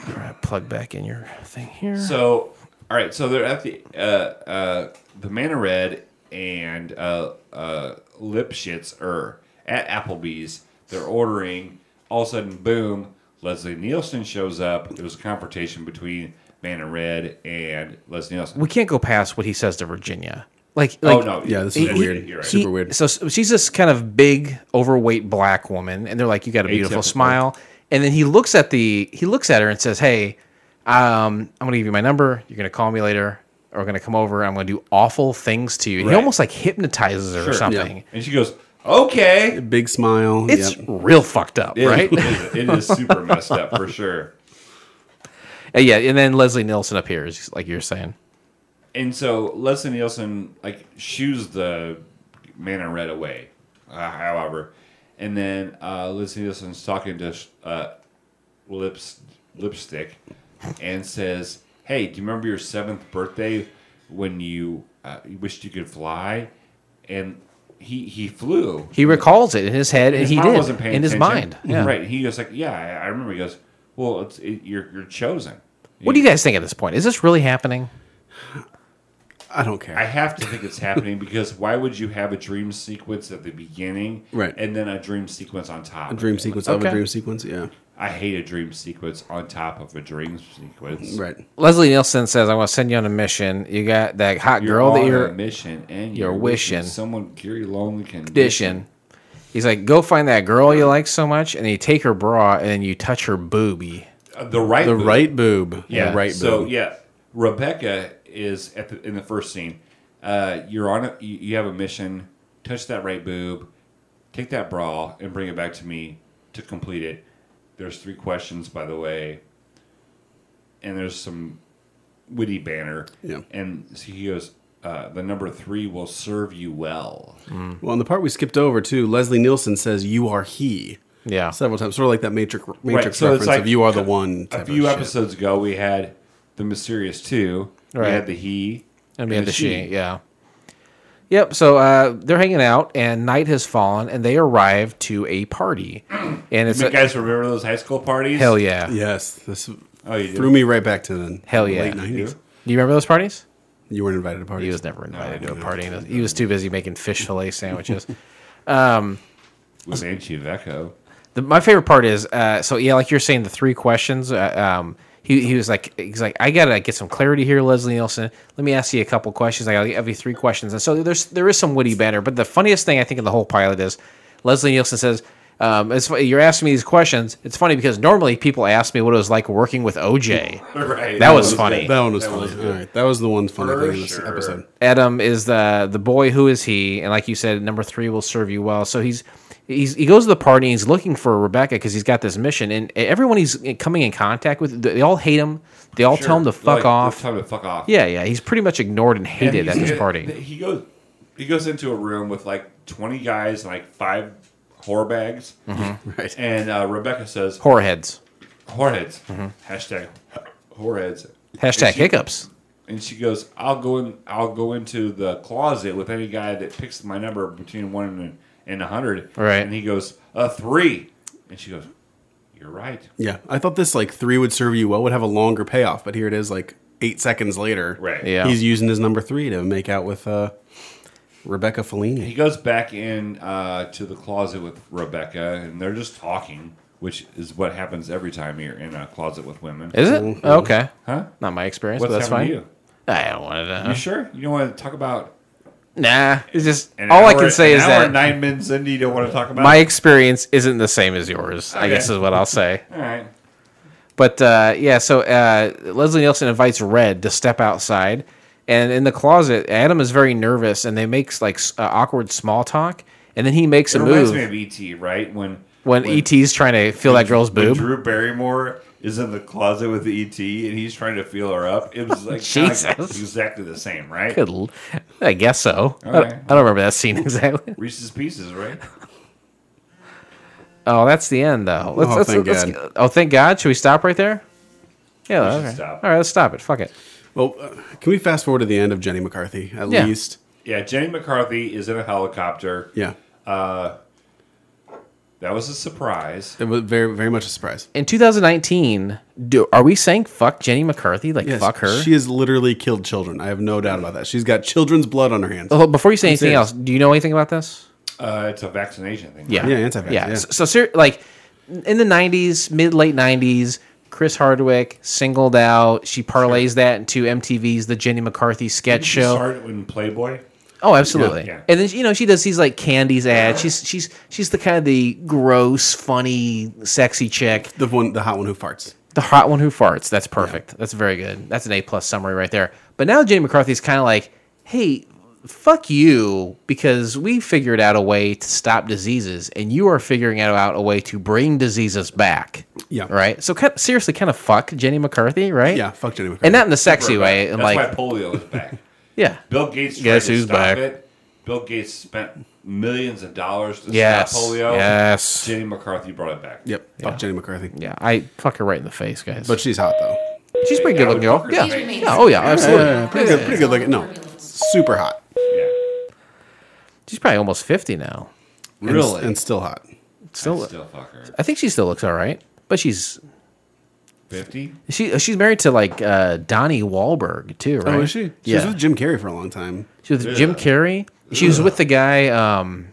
All right, plug back in your thing here. So, all right. So they're at the uh, uh, the Man in Red and uh, uh, Lipshitz are at Applebee's. They're ordering. All of a sudden, boom! Leslie Nielsen shows up. There was a confrontation between Man in Red and Leslie Nielsen. we can't go past what he says to Virginia. Like, like oh no! Yeah, this is he- weird. You're right. he- Super weird. So so she's this kind of big, overweight black woman, and they're like, "You got a beautiful Atypical. smile." And then he looks at the he looks at her and says, "Hey, um, I'm gonna give you my number. You're gonna call me later, or we're gonna come over. I'm gonna do awful things to you." And He almost like hypnotizes her or Sure. something. And she goes, "Okay." Big smile. It's yep. real fucked up, It right? it is- it is super messed up for sure. Uh, yeah, and then Leslie Nielsen appears, like you're saying. And so Leslie Nielsen like shoos the man in red away, uh, however, and then uh, Leslie Nielsen's talking to uh, lips lipstick and says, "Hey, do you remember your seventh birthday when you, uh, you wished you could fly?" And he he flew. He recalls it in his head, and His he mom did wasn't paying in his attention. mind. Mm-hmm. Yeah. Right. He goes like, "Yeah, I, I remember." He goes, "Well, it's it, you're you're chosen." What do you guys think at this point? Is this really happening? I don't care. I have to think it's happening because why would you have a dream sequence at the beginning, Right. and then a dream sequence on top? a of dream it? sequence of Okay. a dream sequence. Yeah. I hate a dream sequence on top of a dream sequence. Right. Leslie Nielsen says, "I want to send you on a mission. You got that hot You're girl on that a you're mission, and you're you're, wishing. wishing someone Gary lonely condition. dishing." He's like, "Go find that girl you like so much, and then you take her bra and you touch her boobie." Uh, the right, The boob. right boob. Yeah. The right so boob. yeah, Rebecca is at the in the first scene. Uh, you're on a you, you have a mission. Touch that right boob, take that bra, and bring it back to me to complete it. There's three questions, by the way, and there's some witty banner. Yeah. And so he goes, uh, the number three will serve you well. Well, in the part we skipped over too, Leslie Nielsen says, "You are he." Yeah, Several times, sort of like that Matrix Matrix so reference like of "You are the one." A few of shit. episodes ago, we had the mysterious two. Right. We had the he. and we had the she. Yeah. Yep. So uh, they're hanging out, and night has fallen, and they arrive to a party, and it's You a, guys remember those high school parties? hell yeah, Yes, this Oh, you do? threw me right back to the Hell yeah. late nineties. Do you remember those parties? You weren't invited to parties. He was never invited to a party. He was too busy making fish fillet sandwiches. with Angie Vecco. The, my favorite part is uh, so yeah, like you're saying, the three questions. Uh, um, he, he was like he's like I gotta get some clarity here, Leslie Nielsen. Let me ask you a couple questions. I gotta have you three questions. And so there's there is some witty banter, but the funniest thing I think in the whole pilot is Leslie Nielsen says. Um, it's, you're asking me these questions. It's funny because normally people ask me what it was like working with OJ. Right. That was funny. That one was That funny. was. All right, that was the one funny For thing in this sure. episode. Adam is the the boy. Who is he? And like you said, number three will serve you well. So he's he's he goes to the party. and He's looking for Rebecca because he's got this mission, and everyone he's coming in contact with, they all hate him. They all tell him to fuck Like, off. Tell him to fuck off. Yeah, yeah. He's pretty much ignored and And hated he's- at this party. He goes. He goes into a room with like twenty guys and like five whore bags, Right. and uh, Rebecca says, Whoreheads. "Whoreheads." Hashtag whoreheads. Hashtag And she- hiccups. And she goes, "I'll go in. I'll go into the closet with any guy that picks my number between one and and a hundred. Right. And he goes, "A three. And she goes, "You're right." Yeah, I thought this like three would serve you well would have a longer payoff, but here it is like eight seconds later. Right. Yeah. He's using his number three to make out with uh, Rebecca Fellini. He goes back in uh, to the closet with Rebecca, and they're just talking, which is what happens every time you're in a closet with women. Is it Mm-hmm. okay? Huh? Not my experience, What's but that's fine. to you? I don't want to know. You sure? You don't want to talk about Nah, it's just an all I can say an is hour that nine minutes in, you don't want to talk about my it? experience isn't the same as yours. I guess is what I'll say. All right. But uh, yeah, so uh, Leslie Nielsen invites Red to step outside, and in the closet, Adam is very nervous, and they make like uh, awkward small talk, and then he makes It a reminds move me of E.T., right? When when, ET's trying to feel that girl's when boob. Drew Barrymore is in the closet with E.T. and he's trying to feel her up. It was like Jesus. exactly the same, right? Good l- I guess so. I, don't, I don't remember that scene exactly. Reese's Pieces, right? Oh, that's the end, though. Let's, Oh, let's, thank let's- God. oh, thank God. Should we stop right there? Yeah, should okay. stop. All right, let's stop it. Fuck it. Well, uh, can we fast forward to the end of Jenny McCarthy at Yeah. least? Yeah, Jenny McCarthy is in a helicopter. Yeah, That was a surprise. it was very very much a surprise. In 2019, do, are we saying fuck Jenny McCarthy? Like, Yes, fuck her? She has literally killed children. I have no doubt about that. She's got children's blood on her hands. Oh, before you say anything serious. else, do you know anything about this? Uh, it's a vaccination thing. Yeah, Yeah, anti-vax, Yeah. yeah. So, so ser- like in the '90s, mid late '90s, Chris Hardwick singled out. She parlays that into MTV's The Jenny McCarthy sketch She show. started in Playboy. Oh, absolutely. Yeah. And then you know she does these like candies ads. She's she's she's the kind of the gross, funny, sexy chick, The one, the hot one who farts. the hot one who farts. That's perfect. That's very good. That's an A plus summary right there. But now Jenny McCarthy's kind of like, hey, fuck you, because we figured out a way to stop diseases, and you are figuring out a way to bring diseases back. Yeah. Right. So kind seriously, kind of fuck Jenny McCarthy, right? Yeah, fuck Jenny McCarthy. And not in the sexy way, and That's like, why polio is back. Yeah. Bill Gates tried Guess to who's stop back? it. Bill Gates spent millions of dollars to Yes. stop polio. Yes. Jenny McCarthy brought it back. Yep, fuck Jenny McCarthy. Yeah, I fuck her right in the face, guys. But she's hot though. she's pretty Yeah, good looking girl. would fuck her Yeah. in the yeah. Oh yeah, absolutely. Yeah, pretty good, pretty good looking. No, super hot. Yeah. She's probably almost fifty now. And- Really? and, still hot. Still, Still fuck her. I think she still looks all right, but she's 50? she she's married to like uh, Donnie Wahlberg too, right? Oh, is she? She yeah. was with Jim Carrey for a long time. She was with Jim Carrey. She was with the guy. Um,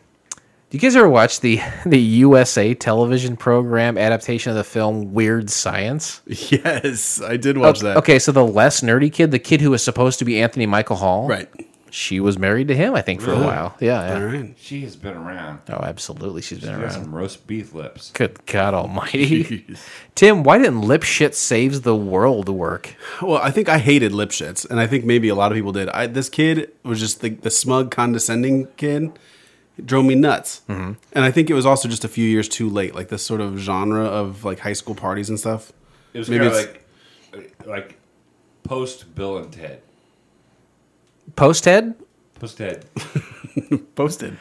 do you guys ever watch the the USA television program adaptation of the film Weird Science? Yes, I did watch that. Okay, so the less nerdy kid, the kid who was supposed to be Anthony Michael Hall, Right. She was married to him, I think, for a while. Yeah, yeah. All right. She has been around. Oh, absolutely, she's been She got around. some roast beef lips. Good God Almighty, Tim! Why didn't Lip Shit Saves the World work? Well, I think I hated Lipshitz, and I think maybe a lot of people did. I, this kid was just the, the smug, condescending kid. It drove me nuts, mm-hmm. and I think it was also just a few years too late. Like this sort of genre of like high school parties and stuff. It was Maybe kind of like, like post Bill and Ted. Post Ted, Post Ted. Posted.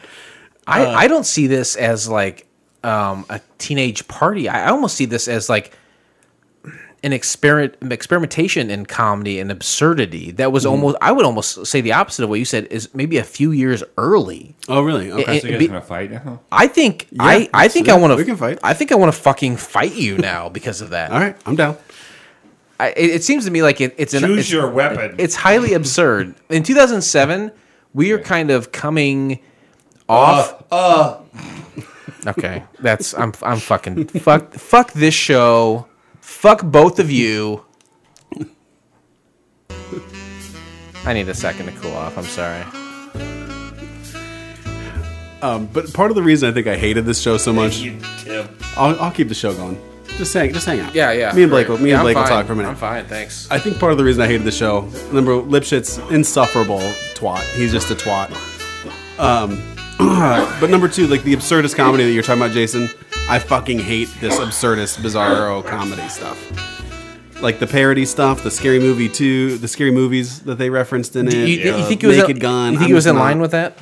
I, I don't see this as like um, a teenage party. I, I almost see this as like an experiment experimentation in comedy and absurdity that was almost I would almost say the opposite of what you said is maybe a few years early. Oh, really? Okay. It- So you guys be- gonna fight now? I think I, I let's- think yeah, I want to we can fight. I think I want to fucking fight you now because of that. All right, I'm down. I, it, it seems to me like it, it's an Choose it's, your weapon. It's highly absurd. In 2007, we are kind of coming off. Uh, Okay, that's I'm I'm fucking fuck fuck this show. Fuck both of you. I need a second to cool off. I'm sorry. Um, but part of the reason I think I hated this show so much, you, Tim. I'll, I'll keep the show going. Just hang, just hang out. Yeah, yeah. Me and Blake, will, me Yeah, and Blake will talk for a minute. I'm fine, thanks. I think part of the reason I hated the show, number Lipshitz, insufferable twat. He's just a twat. Um, but number two, like the absurdist comedy that you're talking about, Jason. I fucking hate this absurdist, bizarro comedy stuff. Like the parody stuff, the scary movie two, the scary movies that they referenced in it. you, you uh, think it was Naked in, Gun? You think I'm it was in not- line with that?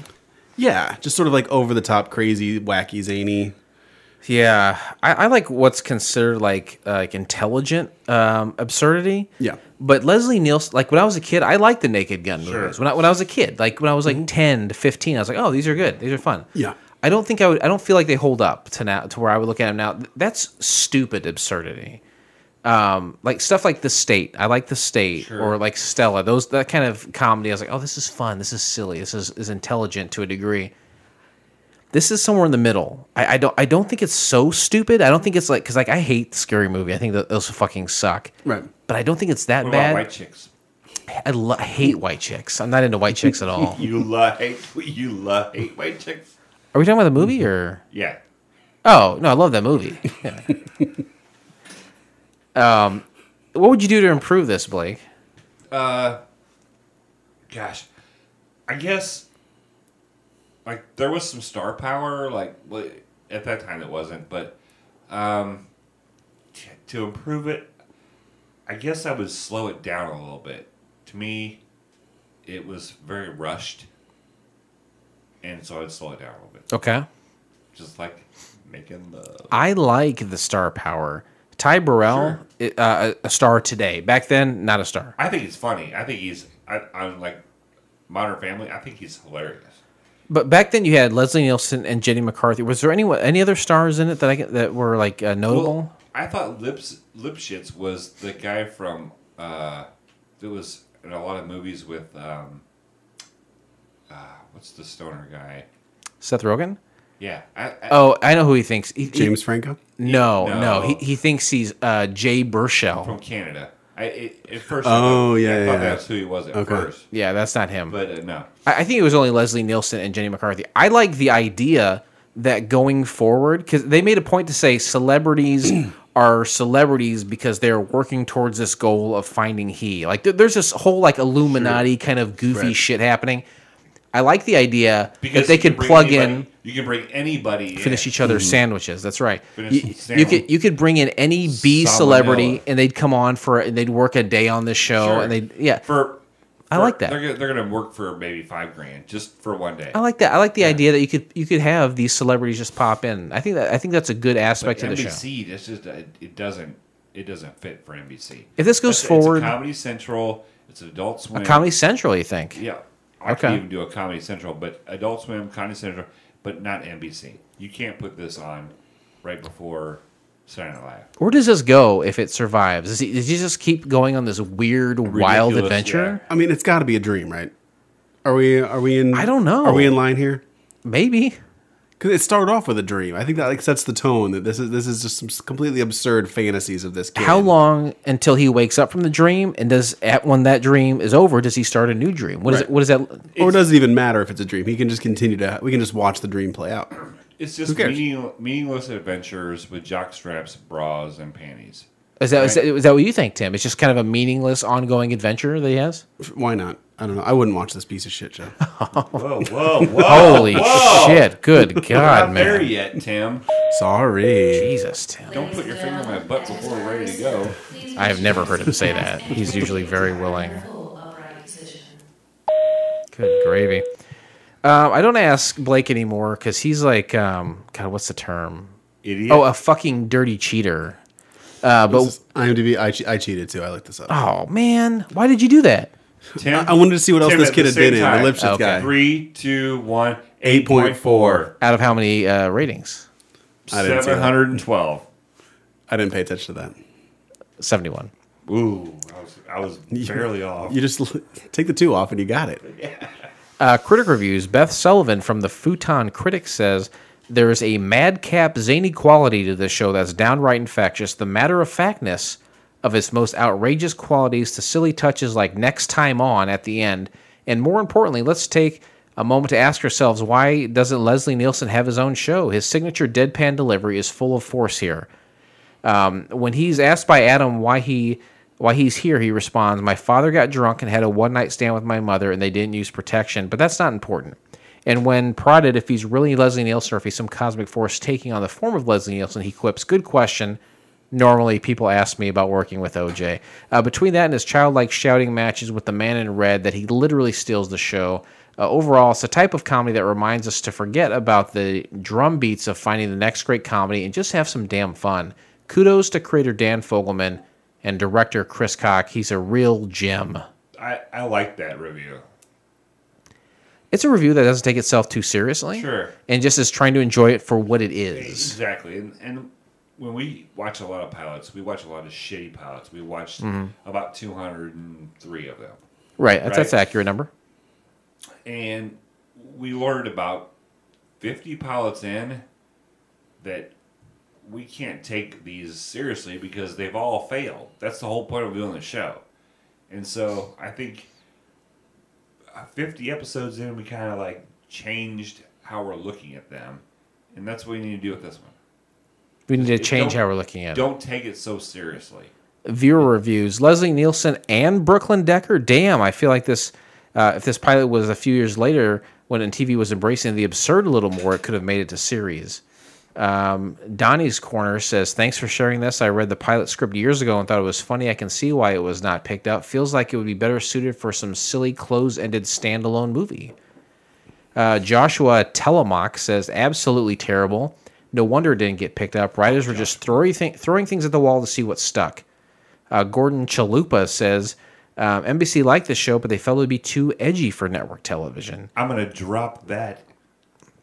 Yeah, just sort of like over the top, crazy, wacky, zany. Yeah, I, I like what's considered like uh, like intelligent um, absurdity. Yeah. but Leslie Nielsen, like when I was a kid, I liked the Naked Gun movies. When I when I was a kid, like when I was like ten to fifteen, I was like, oh, these are good. These are fun. Mm-hmm. Yeah. I don't think I would. I don't feel like they hold up to now to where I would look at them now. That's stupid absurdity. Um, like stuff like The State. I like The State Sure. or like Stella. Those that kind of comedy. I was like, oh, this is fun. This is silly. This is, is intelligent to a degree. This is somewhere in the middle. I, I don't. I don't think it's so stupid. I don't think it's like because like I hate scary movie. I think that those fucking suck. Right. But I don't think it's that What bad. about white chicks? I, lo- I hate white chicks. I'm not into white chicks at all. You love hate you love hate white chicks. Are we talking about the movie or? Yeah. Oh no, I love that movie. Yeah. um, what would you do to improve this, Blake? Uh, gosh, I guess like there was some star power. Like at that time, it wasn't, but um, t- to improve it, I guess I would slow it down a little bit. To me, it was very rushed, and so I'd slow it down a little bit, Okay. just like making the. I like the star power. Ty Burrell, i- uh, a star today. Back then, not a star. I think he's funny. I think he's. I, I'm like Modern Family. I think he's hilarious. But back then, you had Leslie Nielsen and Jenny McCarthy. Was there any any other stars in it that I get- that were like uh, notable? Well, I thought Lips Lipshitz was the guy from uh that was in a lot of movies with um uh what's the stoner guy? Seth Rogen. Yeah. I, I, Oh, I know who he thinks. He, he- James Franco. no, No. no, He, he thinks he's uh, Jay Baruchel. from Canada. I it, at first Oh, I, yeah, I thought yeah. that's who he was at Okay. first. yeah, that's not him. But uh, no. I, I think it was only Leslie Nielsen and Jenny McCarthy. I like the idea that going forward, because they made a point to say celebrities are celebrities because they're working towards this goal of finding he. Like there- there's this whole like Illuminati kind of goofy Right. shit happening. I like the idea Because that they could plug anybody- in you can bring anybody finish in. each other's hmm. sandwiches. That's right. Finish You, the you could you could bring in any B Salmonella. celebrity and they'd come on for and they'd work a day on this show Sure. and they yeah. for, I for- like that. They're gonna, they're gonna work for maybe five grand just for one day. I like that. I like the idea that you could you could have these celebrities just pop in. I think that I think that's a good aspect But to the show. NBC, it's just it, it doesn't it doesn't fit for NBC. If this goes It's- forward- it's a Comedy Central, it's an Adult Swim, Comedy Central, you think? Yeah, I Okay. could even do a Comedy Central, but Adult Swim, Comedy Central, but not NBC. You can't put this on right before Saturday Night Live. Where does this go if it survives? Does he, does he just keep going on this weird, wild Ridiculous, adventure? I mean, it's got to be a dream, right? Are we? Are we in? I don't know. Are we in line here? Maybe. Because it started off with a dream. I think that like sets the tone that this is this is just some completely absurd fantasies of this kid. How long until he wakes up from the dream? And does at when that dream is over, does he start a new dream? What is Right. it? What is that? Or does it even matter if it's a dream? He can just continue to. We can just watch the dream play out. It's just meaning, meaningless adventures with jock straps, bras, and panties. Is that, is that is that what you think, Tim? It's just kind of a meaningless, ongoing adventure that he has. Why not? I don't know. I wouldn't watch this piece of shit show. Whoa, whoa, whoa! Holy whoa. shit! Good We're God, not there man! yet, Tim. Sorry. Jesus, Tim. Don't put your finger in my butt before we're ready to go. I have never heard him say that. He's usually very willing. Full upright position. Good gravy. Um, I don't ask Blake anymore because he's like, um, God, what's the term? Idiot. Oh, a fucking dirty cheater. Uh, but This is IMDb. I, che- I cheated too. I looked this up. oh man, why did you do that? Tim, I wanted to see what else Tim, this at kid the had been same in. time. The Lipshitz Okay. guy. Three, two, one. 8.4. Out of how many uh, ratings? I didn't see that. Seven hundred and twelve. I didn't pay attention to that. Seventy-one. Ooh, I was, I was barely off. You just take the two off and you got it. Uh, critic reviews. Beth Sullivan from the Futon Critic says there is a madcap zany quality to this show that's downright infectious. The matter of factness of its most outrageous qualities to silly touches like next time on at the end. And more importantly, let's take a moment to ask ourselves why doesn't Leslie Nielsen have his own show? His signature deadpan delivery is full of force here. Um, when he's asked by Adam why he why he's here, he responds, "My father got drunk and had a one night stand with my mother, and they didn't use protection, but that's not important." And when prodded if he's really Leslie Nielsen or if he's some cosmic force taking on the form of Leslie Nielsen, he quips, "Good question." Normally, people ask me about working with OJ. Uh, between that and his childlike shouting matches with the man in red, that he literally steals the show. Uh, overall, it's a type of comedy that reminds us to forget about the drum beats of finding the next great comedy and just have some damn fun. Kudos to creator Dan Fogelman and director Chris Koch. He's a real gem. I, I like that review. It's a review that doesn't take itself too seriously. Sure. And just is trying to enjoy it for what it is. Exactly, and, and when we watch a lot of pilots, we watch a lot of shitty pilots. We watched Mm-hmm. about 203 of them. Right. That's, that's Right. accurate number. And we learned about 50 pilots in that we can't take these seriously because they've all failed. That's the whole point of doing the show. And so I think uh, 50 episodes in, we kind of like changed how we're looking at them. And that's what we need to do with this one. We need to change how we're looking at it. Don't take it so seriously. viewer reviews. Leslie Nielsen and Brooklyn Decker. Damn, I feel like this. Uh, if this pilot was a few years later, when TV was embracing the absurd a little more, it could have made it to series. Um, Donnie's Corner says, "Thanks for sharing this. I read the pilot script years ago and thought it was funny. I can see why it was not picked up. Feels like it would be better suited for some silly close-ended standalone movie." Uh, Joshua Telemock says, "Absolutely terrible. No wonder it didn't get picked up. Writers were just throwing th- throwing things at the wall to see what stuck." Uh, Gordon Chalupa says um, NBC liked the show, but they felt it would be too edgy for network television. I'm going to drop that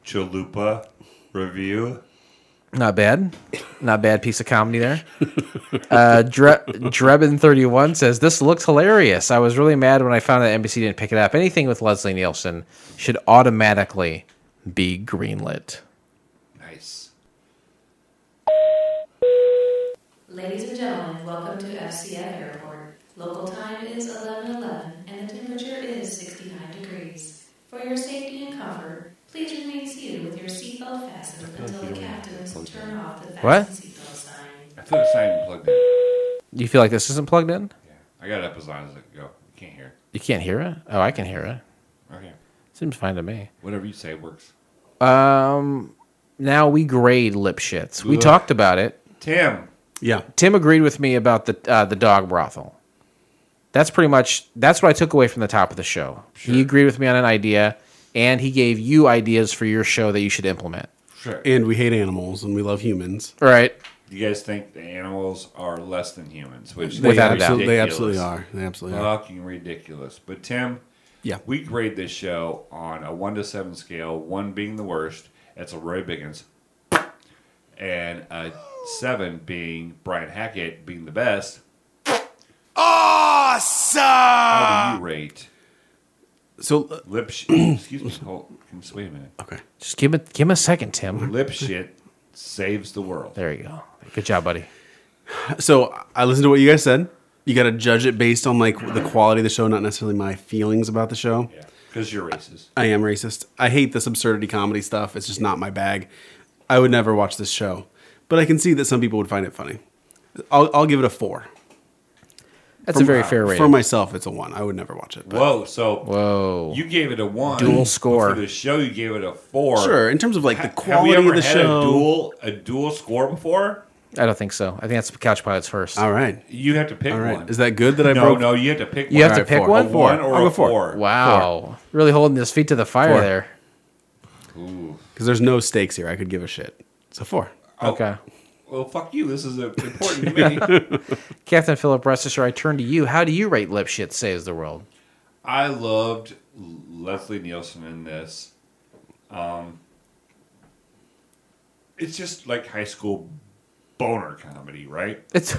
chalupa review. Not bad, not bad piece of comedy there. Uh, Dre- Drebin31 says this looks hilarious. I was really mad when I found that NBC didn't pick it up. Anything with Leslie Nielsen should automatically be greenlit. Nice. Ladies and gentlemen, welcome to FCF Airport. Local time is 11:11 and the temperature is 69 degrees. For your safety and comfort, please remain seated with your seatbelt fastened until the captains turn off the What? fasten seatbelt sign. I thought the not even plugged in. You feel like this isn't plugged in? Yeah. I got it up as long as I can go. You can't hear. You can't hear it? Oh, I can hear it. Okay. Seems fine to me. Whatever you say works. Um, now we grade Lipshitz. We Ugh. talked about it. Tim. Yeah. Tim agreed with me about the uh, the dog brothel. That's pretty much that's what I took away from the top of the show. He agreed with me on an idea, and he gave you ideas for your show that you should implement. Sure. And we hate animals and we love humans. All right. You guys think the animals are less than humans, which They, Without a doubt. absolutely, they absolutely are. They absolutely are. Fucking ridiculous. But Tim, Yeah. we grade this show on a one to seven scale. One being the worst. That's a Roy Biggins, and a seven being Brian Hackett being the best. Awesome. How do you rate So, uh, lip? Sh- excuse me. Hold. can you- Wait a minute. okay. Just give him give him a second, Tim. Lip shit saves the world. There you go. Good job, buddy. So I listened to what you guys said. You got to judge it based on like the quality of the show, not necessarily my feelings about the show. Yeah, because you're racist. I am racist. I hate this absurdity comedy stuff. It's just not my bag. I would never watch this show, but I can see that some people would find it funny. I'll, I'll give it a four. That's a very fair rating. For myself, it's a one. I would never watch it. But Whoa. So Whoa. you gave it a one. Dual score. for the show. You gave it a four. Sure, in terms of like the Ha- quality Have you ever of the had show. a dual a dual score before? I don't think so. I think that's Couch Pilots first. All right, You have to pick all right. one. Is that good that I no, broke? no, you have to pick. You one. have to All right, pick four. one? a one or I'll a four. four. Wow. Really holding his feet to the fire Four. there. Ooh. Because there's no stakes here. I could give a shit. So four. Okay. Well, fuck you. This is important to me. Captain Philip Restesser, I turn to you. How do you rate lip shit saves the world? I loved Leslie Nielsen in this. Um, it's just like high school boner comedy, right? It's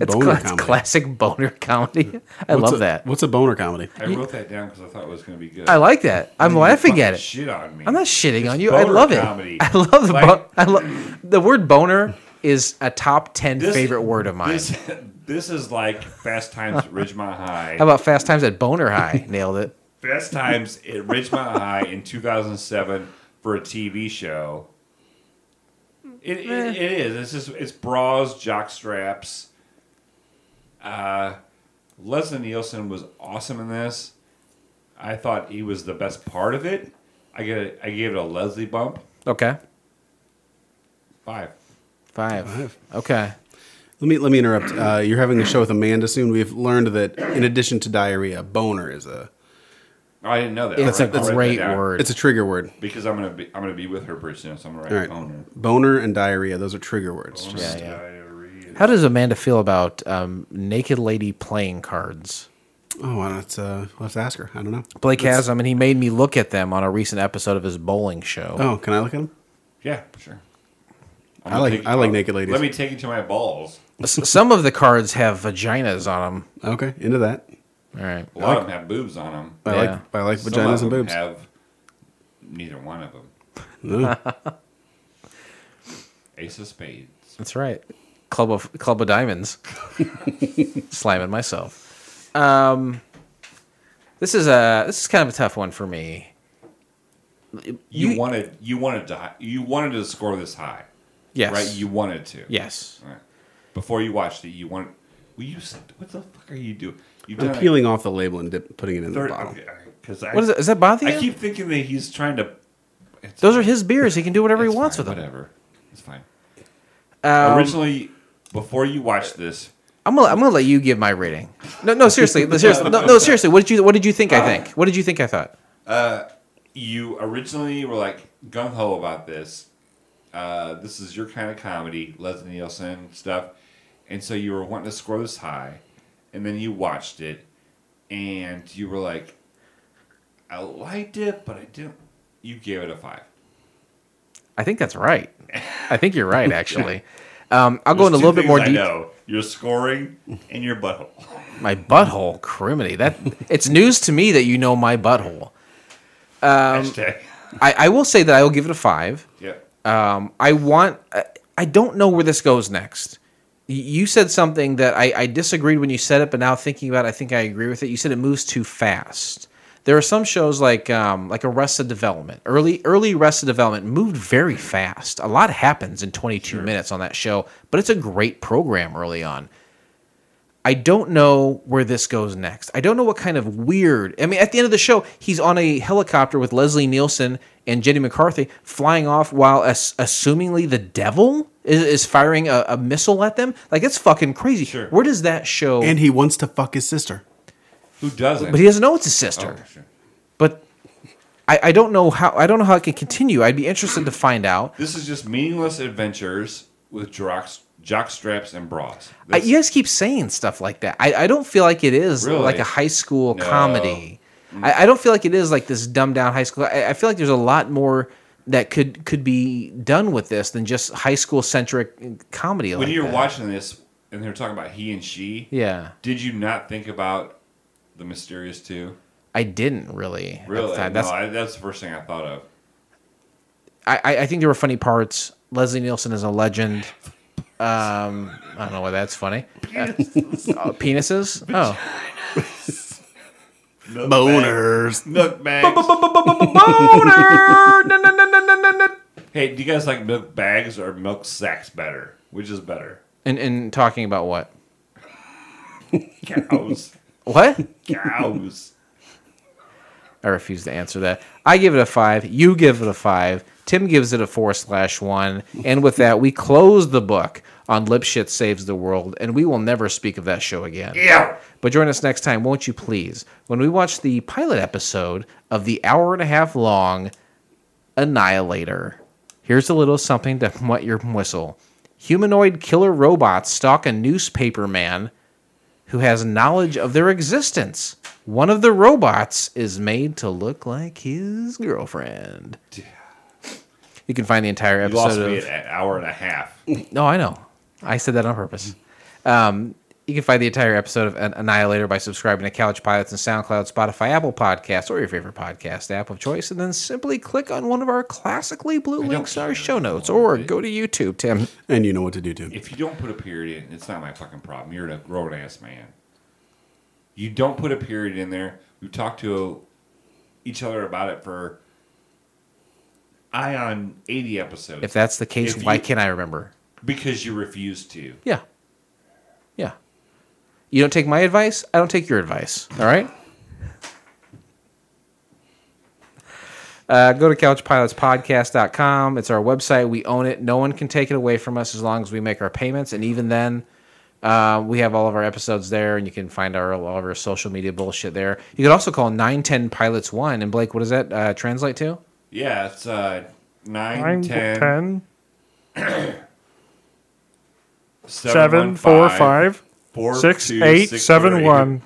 it's, Boner cla- it's comedy. classic boner comedy. I What's love a- that. What's a boner comedy? I wrote that down because I thought it was going to be good. I like that. I'm you laughing at it. Shit on me. I'm not shitting It's on you. I boner love it. I love the Like- bo- I love the word boner is a top ten This- favorite word of mine. This, this is like Fast Times at Ridgemont High. How about Fast Times at Boner High? Nailed it. Fast Times at Ridgemont High in 2007 for a TV show. It, it, Eh. it is. It's just it's bras, jock straps. Uh, Leslie Nielsen was awesome in this. I thought he was the best part of it. I get it. I gave it a Leslie bump. Okay. Five. Five. Five. Okay. Let me let me interrupt. Uh, you're having a show with Amanda soon. We've learned that in addition to diarrhea, boner is a Oh, I didn't know that. It's I'll a write- I'll that great word. it's a trigger word. because I'm gonna be I'm gonna be with her pretty soon, so I'm gonna write right, boner. boner and diarrhea. Those are trigger words. Boner, Yeah, yeah. Diarrhea. How does Amanda feel about um, naked lady playing cards? Oh, well, let's uh, let's ask her. I don't know. Blake has them, and he made me look at them on a recent episode of his bowling show. Oh, can I look at them? Yeah, sure. I'm I like- take you- I like naked ladies. Let me take you to my balls. Some of the cards have vaginas on them. Okay, into that. All right. A lot of them have boobs on them. I Yeah. like I like Some vaginas of and them boobs. have neither one of them. No. Ace of Spades. That's right. Club of Club of Diamonds. Slamming myself. Um, this is a this is kind of a tough one for me. You, You- wanted you wanted to you wanted to score this high, Yes. right? You wanted to. yes. All right. Before you watched it, you wanted. Well, you "What the fuck are you doing?" You've I'm done peeling off the label and dip, putting it in third the bottle. because I What is it? Is that bothering you? I keep thinking that he's trying to. It's Those fine. are his beers. He can do whatever he wants fine, with them. Whatever. It's fine. Um, Originally, before you watch this, I'm gonna I'm gonna let you give my rating. No, no, seriously, no, seriously, no, no, seriously. What did you What did you think? I think. What did you think? I thought. you originally were like gung ho about this. Uh, this is your kind of comedy, Leslie Nielsen stuff, and so you were wanting to score this high, and then you watched it, and you were like, I liked it, but I didn't. You gave it a five. I think that's right. I think you're right. Actually, um, I'll go There's into a little bit more I detail. know. Your scoring and your butthole. My butthole, criminy. That it's news to me that you know my butthole. Um, Hashtag. I, I will say that I will give it a five. Yeah. Um, I want. I- I don't know where this goes next. Y- You said something that I, I disagreed when you said it, but now thinking about it, I think I agree with it. You said it moves too fast. There are some shows like um, like Arrested Development. Early early Arrested Development moved very fast. A lot happens in 22 minutes on that show, but it's a great program early on. I don't know where this goes next. I don't know what kind of weird. I mean, at the end of the show, he's on a helicopter with Leslie Nielsen and Jenny McCarthy flying off while ass- assumingly the devil is, is firing a, a missile at them. Like, it's fucking crazy. Sure. Where does that show? And he wants to fuck his sister. Who doesn't? but he doesn't know it's his sister. Oh, sure. But I, I don't know how. I don't know how it can continue. I'd be interested to find out. This is just meaningless adventures with jock, jock straps and bras. I, you guys keep saying stuff like that. I, I don't feel like it is Really? like a high school No. comedy. Mm. I, I don't feel like it is like this dumbed down high school. I, I feel like there's a lot more that could could be done with this than just high school centric comedy. when like you were that. watching this and they were talking about he and she, yeah, did you not think about the mysterious two? I didn't really. Really? time. no, That's, I, that's the first thing I thought of. I, I I think there were funny parts. Leslie Nielsen is a legend. Um, I don't know why that's funny. Uh, oh, penises? Oh, Boners. Milk bags. hey, do you guys like milk bags or milk sacks better? Which is better? and and talking about what? Cows. What? Cows. I refuse to answer that. I give it a five. You give it a five. Tim gives it a four slash one. And with that, we close the book on Lip Shit Saves the World, and we will never speak of that show again. Yeah. But join us next time, won't you please, when we watch the pilot episode of the hour and a half long Annihilator. Here's a little something to wet your whistle. Humanoid killer robots stalk a newspaper man who has knowledge of their existence. One of the robots is made to look like his girlfriend. You can find the entire You lost episode me of. an hour and a half. No, I know. I said that on purpose. Um, you can find the entire episode of Annihilator by subscribing to Couch Pilots and SoundCloud, Spotify, Apple Podcasts, or your favorite podcast app of choice, and then simply click on one of our classically blue links in our show notes, or go to YouTube, Tim. And you know what to do too. If you don't put a period in, it's not my fucking problem. You're a grown ass man. You don't put a period in there. We've talked to each other about it for Ion 80 episodes. If that's the case, If why you- can't I remember? because you refuse to. Yeah. Yeah. You don't take my advice, I don't take your advice. All right? Uh, go to couchpilotspodcast.com. It's our website. We own it. No one can take it away from us as long as we make our payments. And even then, uh, we have all of our episodes there, and you can find our all of our social media bullshit there. You could also call 910 Pilots 1. And Blake, what does that uh, translate to? Yeah, it's uh, 9, 10, 10, 7, 7, 4, 6, 8, 7, 1.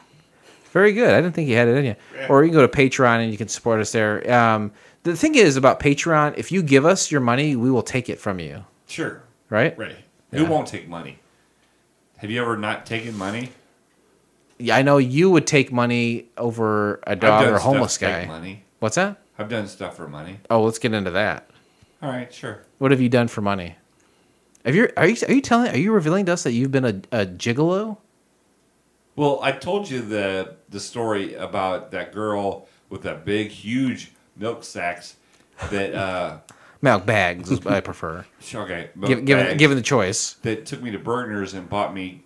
Very good. I didn't think you had it in you. Or you can go to Patreon and you can support us there. Um, the thing is about Patreon, if you give us your money, we will take it from you. Sure. right? Right. Who won't take money? Have you ever not taken money? Yeah, I know you would take money over a dog or a stuff homeless take guy. Money. What's that? I've done stuff for money. Oh, let's get into that. All right, sure. What have you done for money? Have you are you are you telling are you revealing to us that you've been a, a gigolo? Well, I told you the the story about that girl with that big, huge milk sacks that uh Milk bags, is what I prefer. okay, milk Given, given, the choice. that took me to Bergner's and bought me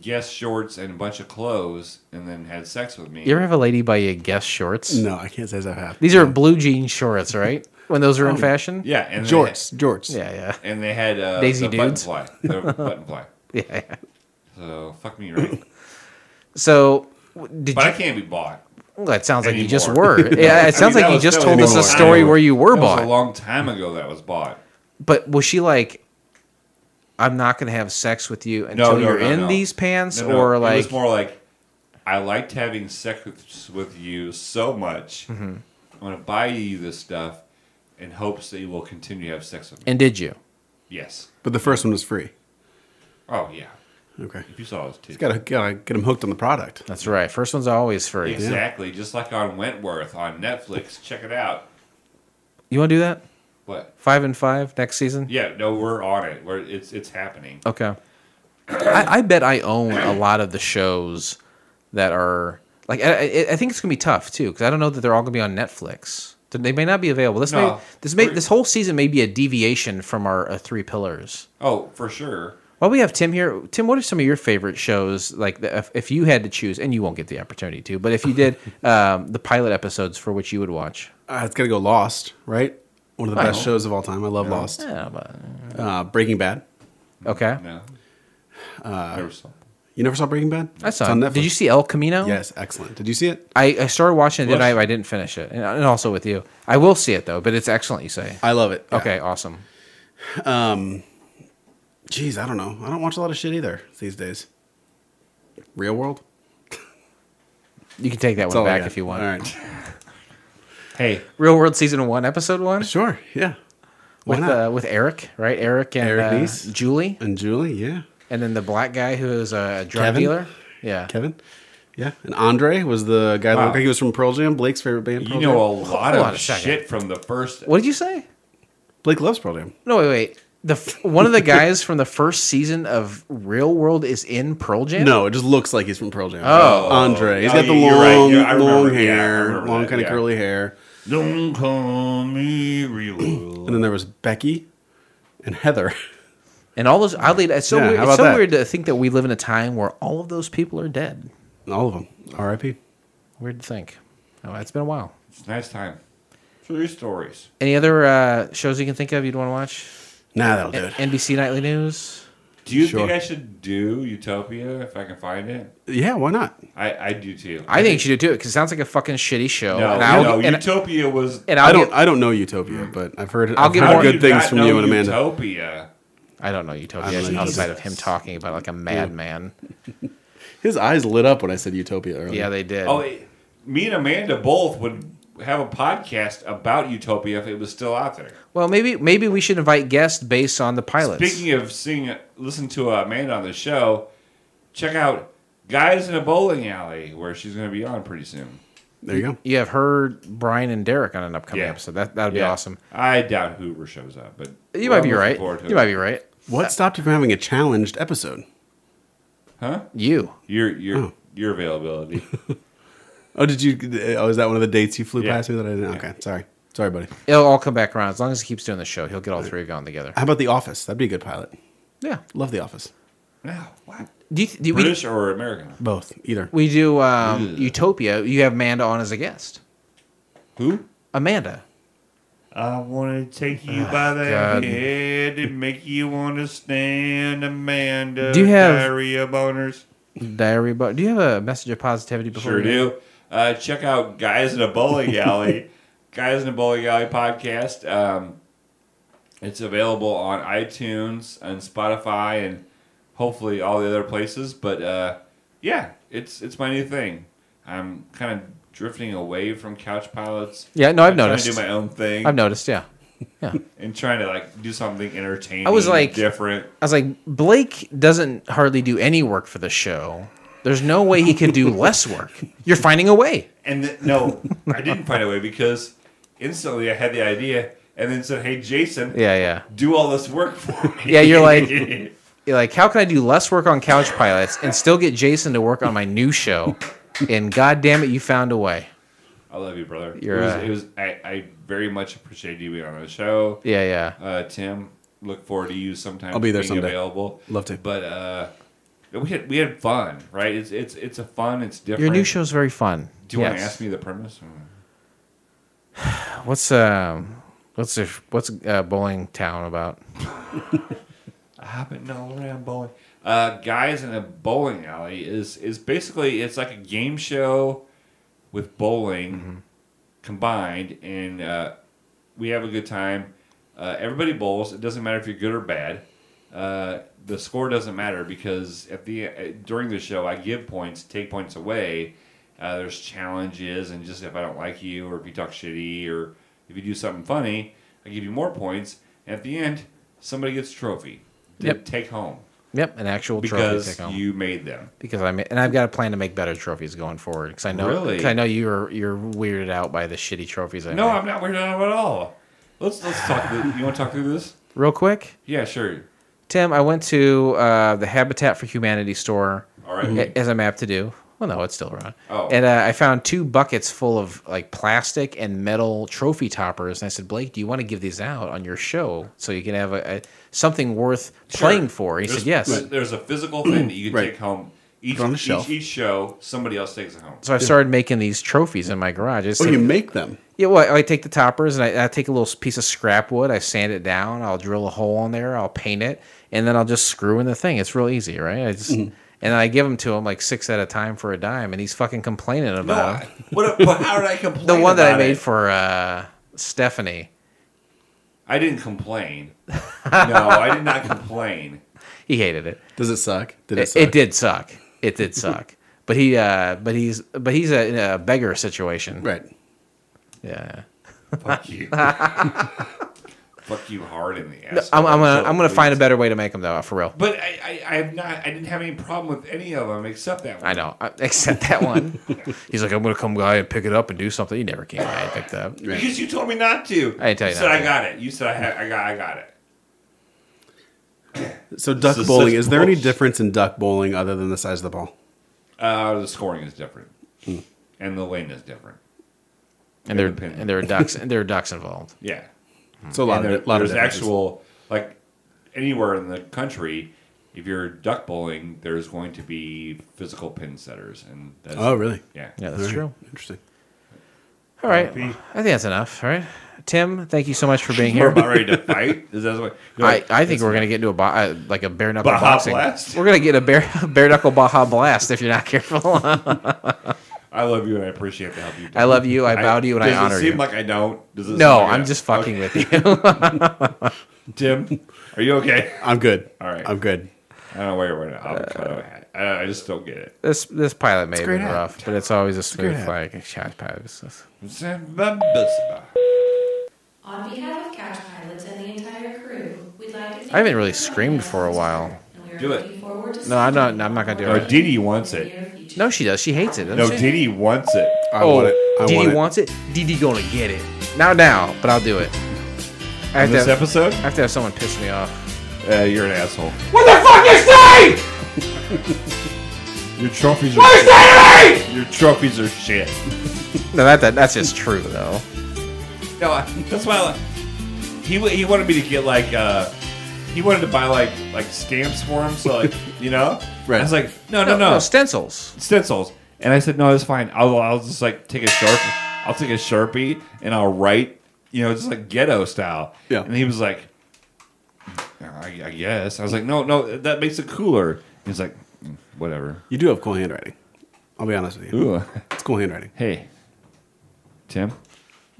Guess shorts and a bunch of clothes, and then had sex with me. You ever have a lady buy you Guess shorts? No, I can't say that I have. These are blue jean shorts, right? When those are in fashion. yeah, and they jorts, jorts. Yeah, yeah, and they had uh, Daisy the button dudes. fly, the button fly. yeah. yeah. So fuck me right, So, w- did but you? I can't be bought. Well, that sounds like you just anymore. were. Yeah, it sounds mean, that like you was- just that told was us a long story time where you were bought. That was a long time ago. That was bought. But was she like, "I'm not going to have sex with you until no, you're no, in no. these pants," No, no, or it like, was more like I liked having sex with, with you so much. Mm-hmm. I'm going to buy you this stuff in hopes that you will continue to have sex with me. and did you? yes. But the first one was free. Oh yeah. Okay. If you saw those two. Gotta, gotta get uh, them hooked on the product. That's right. First one's always free. Exactly. Just like on Wentworth on Netflix. Check it out. You want to do that? What? Five and five next season. Yeah. No, we're on it. We're it's it's happening. Okay. I, I bet I own a lot of the shows that are like. I, I- I think it's gonna be tough too because I don't know that they're all gonna be on Netflix. They may not be available. This may this may this whole season may be a deviation from our uh, three pillars. Oh, for sure. While we have Tim here, Tim, what are some of your favorite shows? Like, the, if, if you had to choose, and you won't get the opportunity to, but if you did, um, the pilot episodes for which you would watch. Uh, it's gotta go Lost, right? One of the best Oh. shows of all time. I love Lost. Yeah, but, Uh, Breaking Bad. okay, No. Uh, Never saw. You never saw Breaking Bad? I saw. It's on. Netflix. Did you see El Camino? Yes, excellent. Did you see it? I, I started watching it Well, tonight, but I didn't finish it, and, and also with you. I will see it though, but it's excellent. You say. I love it. Yeah. Okay, awesome. Um, geez, I don't know. I don't watch a lot of shit either these days. Real World. You can take that That's one all I back got. if you want. All right. Hey, Real World season one, episode one, Sure. Yeah. Why with not? uh, with Eric, right? Eric and Eric uh, Nies. Julie, and Julie. Yeah. And then the black guy who is a drug Kevin? dealer. Yeah, Kevin. Yeah. And Andre was the guy that Wow. looked like he was from Pearl Jam. Blake's favorite band. Pearl you know a Jam. lot Hold on of a second. shit from the first. What did you say? Blake loves Pearl Jam. No, wait, wait. The f- one of the guys from the first season of Real World is in Pearl Jam. No, it just looks like he's from Pearl Jam. Oh. Andre. He's Oh, got the long, you're right. Yeah, I long remember. Yeah, I hair, remember long that, kind of yeah. curly hair. Don't call me real. And then there was Becky and Heather. and all those. Oddly, it's so Yeah, weird. how It's so that? weird to think that we live in a time where all of those people are dead. All of them. R.I.P. Weird to think. Oh, it's been a while. It's a nice time. True stories. Any other uh, shows you can think of you'd want to watch? Nah, that'll do N- it. NBC Nightly News. Do you Sure. think I should do Utopia if I can find it? Yeah, why not? I, I do too. I think you should do it because it sounds like a fucking shitty show. No, and I'll, no, and, Utopia was. and I'll I don't. Get, I don't know Utopia, but I've heard. I'll I've get heard more- good things from you and Amanda. Utopia. I don't know Utopia don't know outside Utopia. of him talking about like a madman. His eyes lit up when I said Utopia earlier. Yeah, they did. Oh, me and Amanda both would have a podcast about Utopia if it was still out there. Well, maybe maybe we should invite guests based on the pilots. Speaking of seeing, listen to uh, Amanda on the show. Check out Guys in a Bowling Alley, where she's going to be on pretty soon. There you go. you have heard Brian and Derek on an upcoming Yeah. episode. That that'd be Yeah. awesome. I doubt Hoover shows up, but You well, might be right. You it. might be right. What stopped you from having a challenged episode? Huh? You. Your your Oh. your availability. Oh, did you? Oh, is that one of the dates you flew Yeah. past me that I didn't? Okay, sorry, sorry, buddy. It'll all come back around as long as he keeps doing the show. He'll get all three of you on together. How about The Office? That'd be a good pilot. Yeah. Love The Office. no, what? Do you, do we, British or American? Both, either. we do um, Utopia. You have Amanda on as a guest. Who? Amanda. I want to take you by the God. head and make you understand, Amanda. Do you have- diarrhea boners? Diary. But do you have a message of positivity before? Sure we do. Uh, check out Guys in a Bowling Alley, Guys in a Bowling Alley podcast. Um, it's available on iTunes and Spotify and hopefully all the other places. But uh, yeah, it's it's my new thing. I'm kind of drifting away from couch pilots. Yeah, no, I've I'm trying noticed. to do my own thing. I've noticed. Yeah. Yeah. and trying to like do something entertaining. I was like- different. I was like, Blake doesn't hardly do any work for the show. There's no way he could do less work. You're finding a way. And th- no, I didn't find a way because instantly I had the idea and then said, "Hey, Jason, Yeah, yeah. do all this work for me." Yeah, you're like- You're like, how can I do less work on Couch Pilots and still get Jason to work on my new show? And God damn it, you found a way. I love you, brother. You're, it was, it was I, I very much appreciate you being on the show. Yeah, yeah. Uh, Tim, look forward to you sometime. I'll be there being someday. Available. Love to. But uh, we had we had fun, right? It's it's it's a fun. It's different. Your new show's very fun. Do you want to ask me the premise? What's um, what's the, what's uh, Bowling Town about? I happen to know around bowling. Uh, guys in a bowling alley is is basically it's like a game show with bowling Mm-hmm. combined, and uh, we have a good time. Uh, everybody bowls. It doesn't matter if you're good or bad. Uh, the score doesn't matter because at the uh, during the show I give points, take points away. Uh, there's challenges, and just if I don't like you, or if you talk shitty, or if you do something funny, I give you more points. And at the end, somebody gets a trophy to Yep. take home Yep, an actual trophy because you made them. because I ma- and I've got a plan to make better trophies going forward. Because I know, Really? 'cause I know you're you're weirded out by the shitty trophies. I No, make. I'm not weirded out at all. Let's let's talk. You want to talk through this? Real quick, Yeah, sure. Tim, I went to uh, the Habitat for Humanity store All right. as I'm apt to do. Well, no, it's still around. Oh. And uh, I found two buckets full of like plastic and metal trophy toppers, and I said, Blake, do you want to give these out on your show so you can have a, a something worth playing for? He There's, said, yes. There's, there's a physical thing that you can Right. take home. Each, on the each, shelf. each show, somebody else takes it home. So I started making these trophies in my garage. I just Oh, said- you make them. Yeah, well, I take the toppers and I, I take a little piece of scrap wood. I sand it down. I'll drill a hole in there. I'll paint it, and then I'll just screw in the thing. It's real easy, right? I just and I give them to him like six at a time for a dime, and he's fucking complaining No, about I, 'em. what, what, how did I complain? the one that I made it? for uh, Stephanie. I didn't complain. no, I did not complain. He hated it. Does it suck? Did It, it, suck? it did suck. It did suck. But he, uh, but he's, but he's a, in a beggar situation. Right. Yeah. Fuck you. Fuck you hard in the No, ass. I'm, I'm gonna, I'm gonna find a better way to make them though, for real. But I, I, I have not. I didn't have any problem with any of them except that one. I know, I- except that one. He's like, I'm gonna come by and pick it up and do something. He never came by and picked it up. Because you told me not to. I didn't tell you said not I to. got it. You said I had. I got. I got it. So duck is bowling. such Is there any difference in duck bowling other than the size of the ball? Uh, the scoring is different, Hmm. and the lane is different. And there, Independent. and there are ducks, and there are ducks involved. Yeah. So a lot and of there, lot there's differences. actual like anywhere in the country. If you're duck bowling, there's going to be physical pin setters, and that's, Oh, really? Yeah. Yeah, that's All right. true. Interesting. All right, Pete. I think that's enough. All right, Tim, thank you so much for being here. We're here. about ready to fight. Is that what? you're I, I think we're gonna get into a bo- uh, like a bare knuckle Baja boxing. Blast? We're gonna get a bare bare knuckle Baja blast if you're not careful. I love you and I appreciate the help you. do. I love you. I bow to you and I does honor it seem you. like I don't? Does it no, like I'm I- just fucking Okay. with you. Tim, are you okay? I'm good. All right. I'm good. I don't know where you're at. I'll uh, cut it. I, I just don't get it. this this pilot may have great been hat. rough, but it's always a smooth hat. flag. Shot pilot. It's- On behalf of Couch Pilots and the entire crew, we'd like to I haven't really screamed for a while. year, and we are Do it. looking forward to No, I'm not- I'm not gonna do it. No, Didi in wants the it. No, she does. She hates it. No, doesn't she? Didi wants it. I oh, want it. I Didi want it. wants it. Didi gonna get it. Not now, but I'll do it. I have, In to this have, episode, I have to have someone piss me off. uh, you're an asshole. What the fuck you say? Your trophies are shit. Your trophies are shit. No, that, that that's just true though. No, I- that's why I, he wa- he wanted me to get like uh he wanted to buy like like stamps for him. So like you know, Right. I was like, no, no, no, stencils. stencils. And I said, no, it's fine. I'll I'll just like take a sharpie. I'll take a sharpie and I'll write, you know, just like ghetto style. Yeah. And he was like, I, I guess. I was like, no, no, that makes it cooler. He's like, "Mm, whatever. You do have cool handwriting. I'll be honest with you. Ooh. It's cool handwriting. Hey, Tim,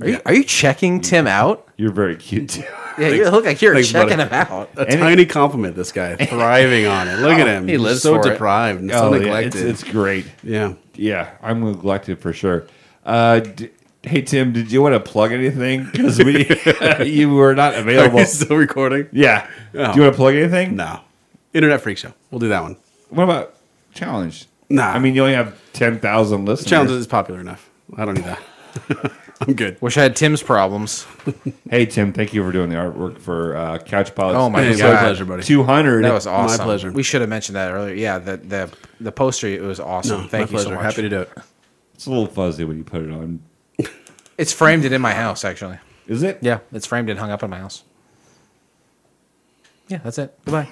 Are you are you checking Tim out? you're very cute too. Yeah, you look like you're Thanks, checking buddy. him out. A Any- tiny compliment. This guy thriving on it. Look at him. He lives so for it. deprived and so Oh, yeah, neglected. it's, it's great. yeah. Yeah, I'm neglected for sure. Uh, d- Hey Tim, did you want to plug anything? Because we you were not Are available. you still recording? Yeah. Oh. Do you want to plug anything? No. Internet Freak Show. We'll do that one. What about challenge? Nah. I mean, you only have ten thousand listeners. Challenge is popular enough. I don't need that. I'm good. Wish I had Tim's problems. Hey Tim, thank you for doing the artwork for uh, Couch Pilots. Oh my Hey, god, my pleasure, buddy. Two hundred. That was awesome. My pleasure. We should have mentioned that earlier. Yeah, the the the poster it was awesome. No, Thank my you pleasure. so much. Happy to do it. It's a little fuzzy when you put it on. It's framed it in my house actually. Is it? Yeah, it's framed and hung up in my house. Yeah, that's it. Goodbye.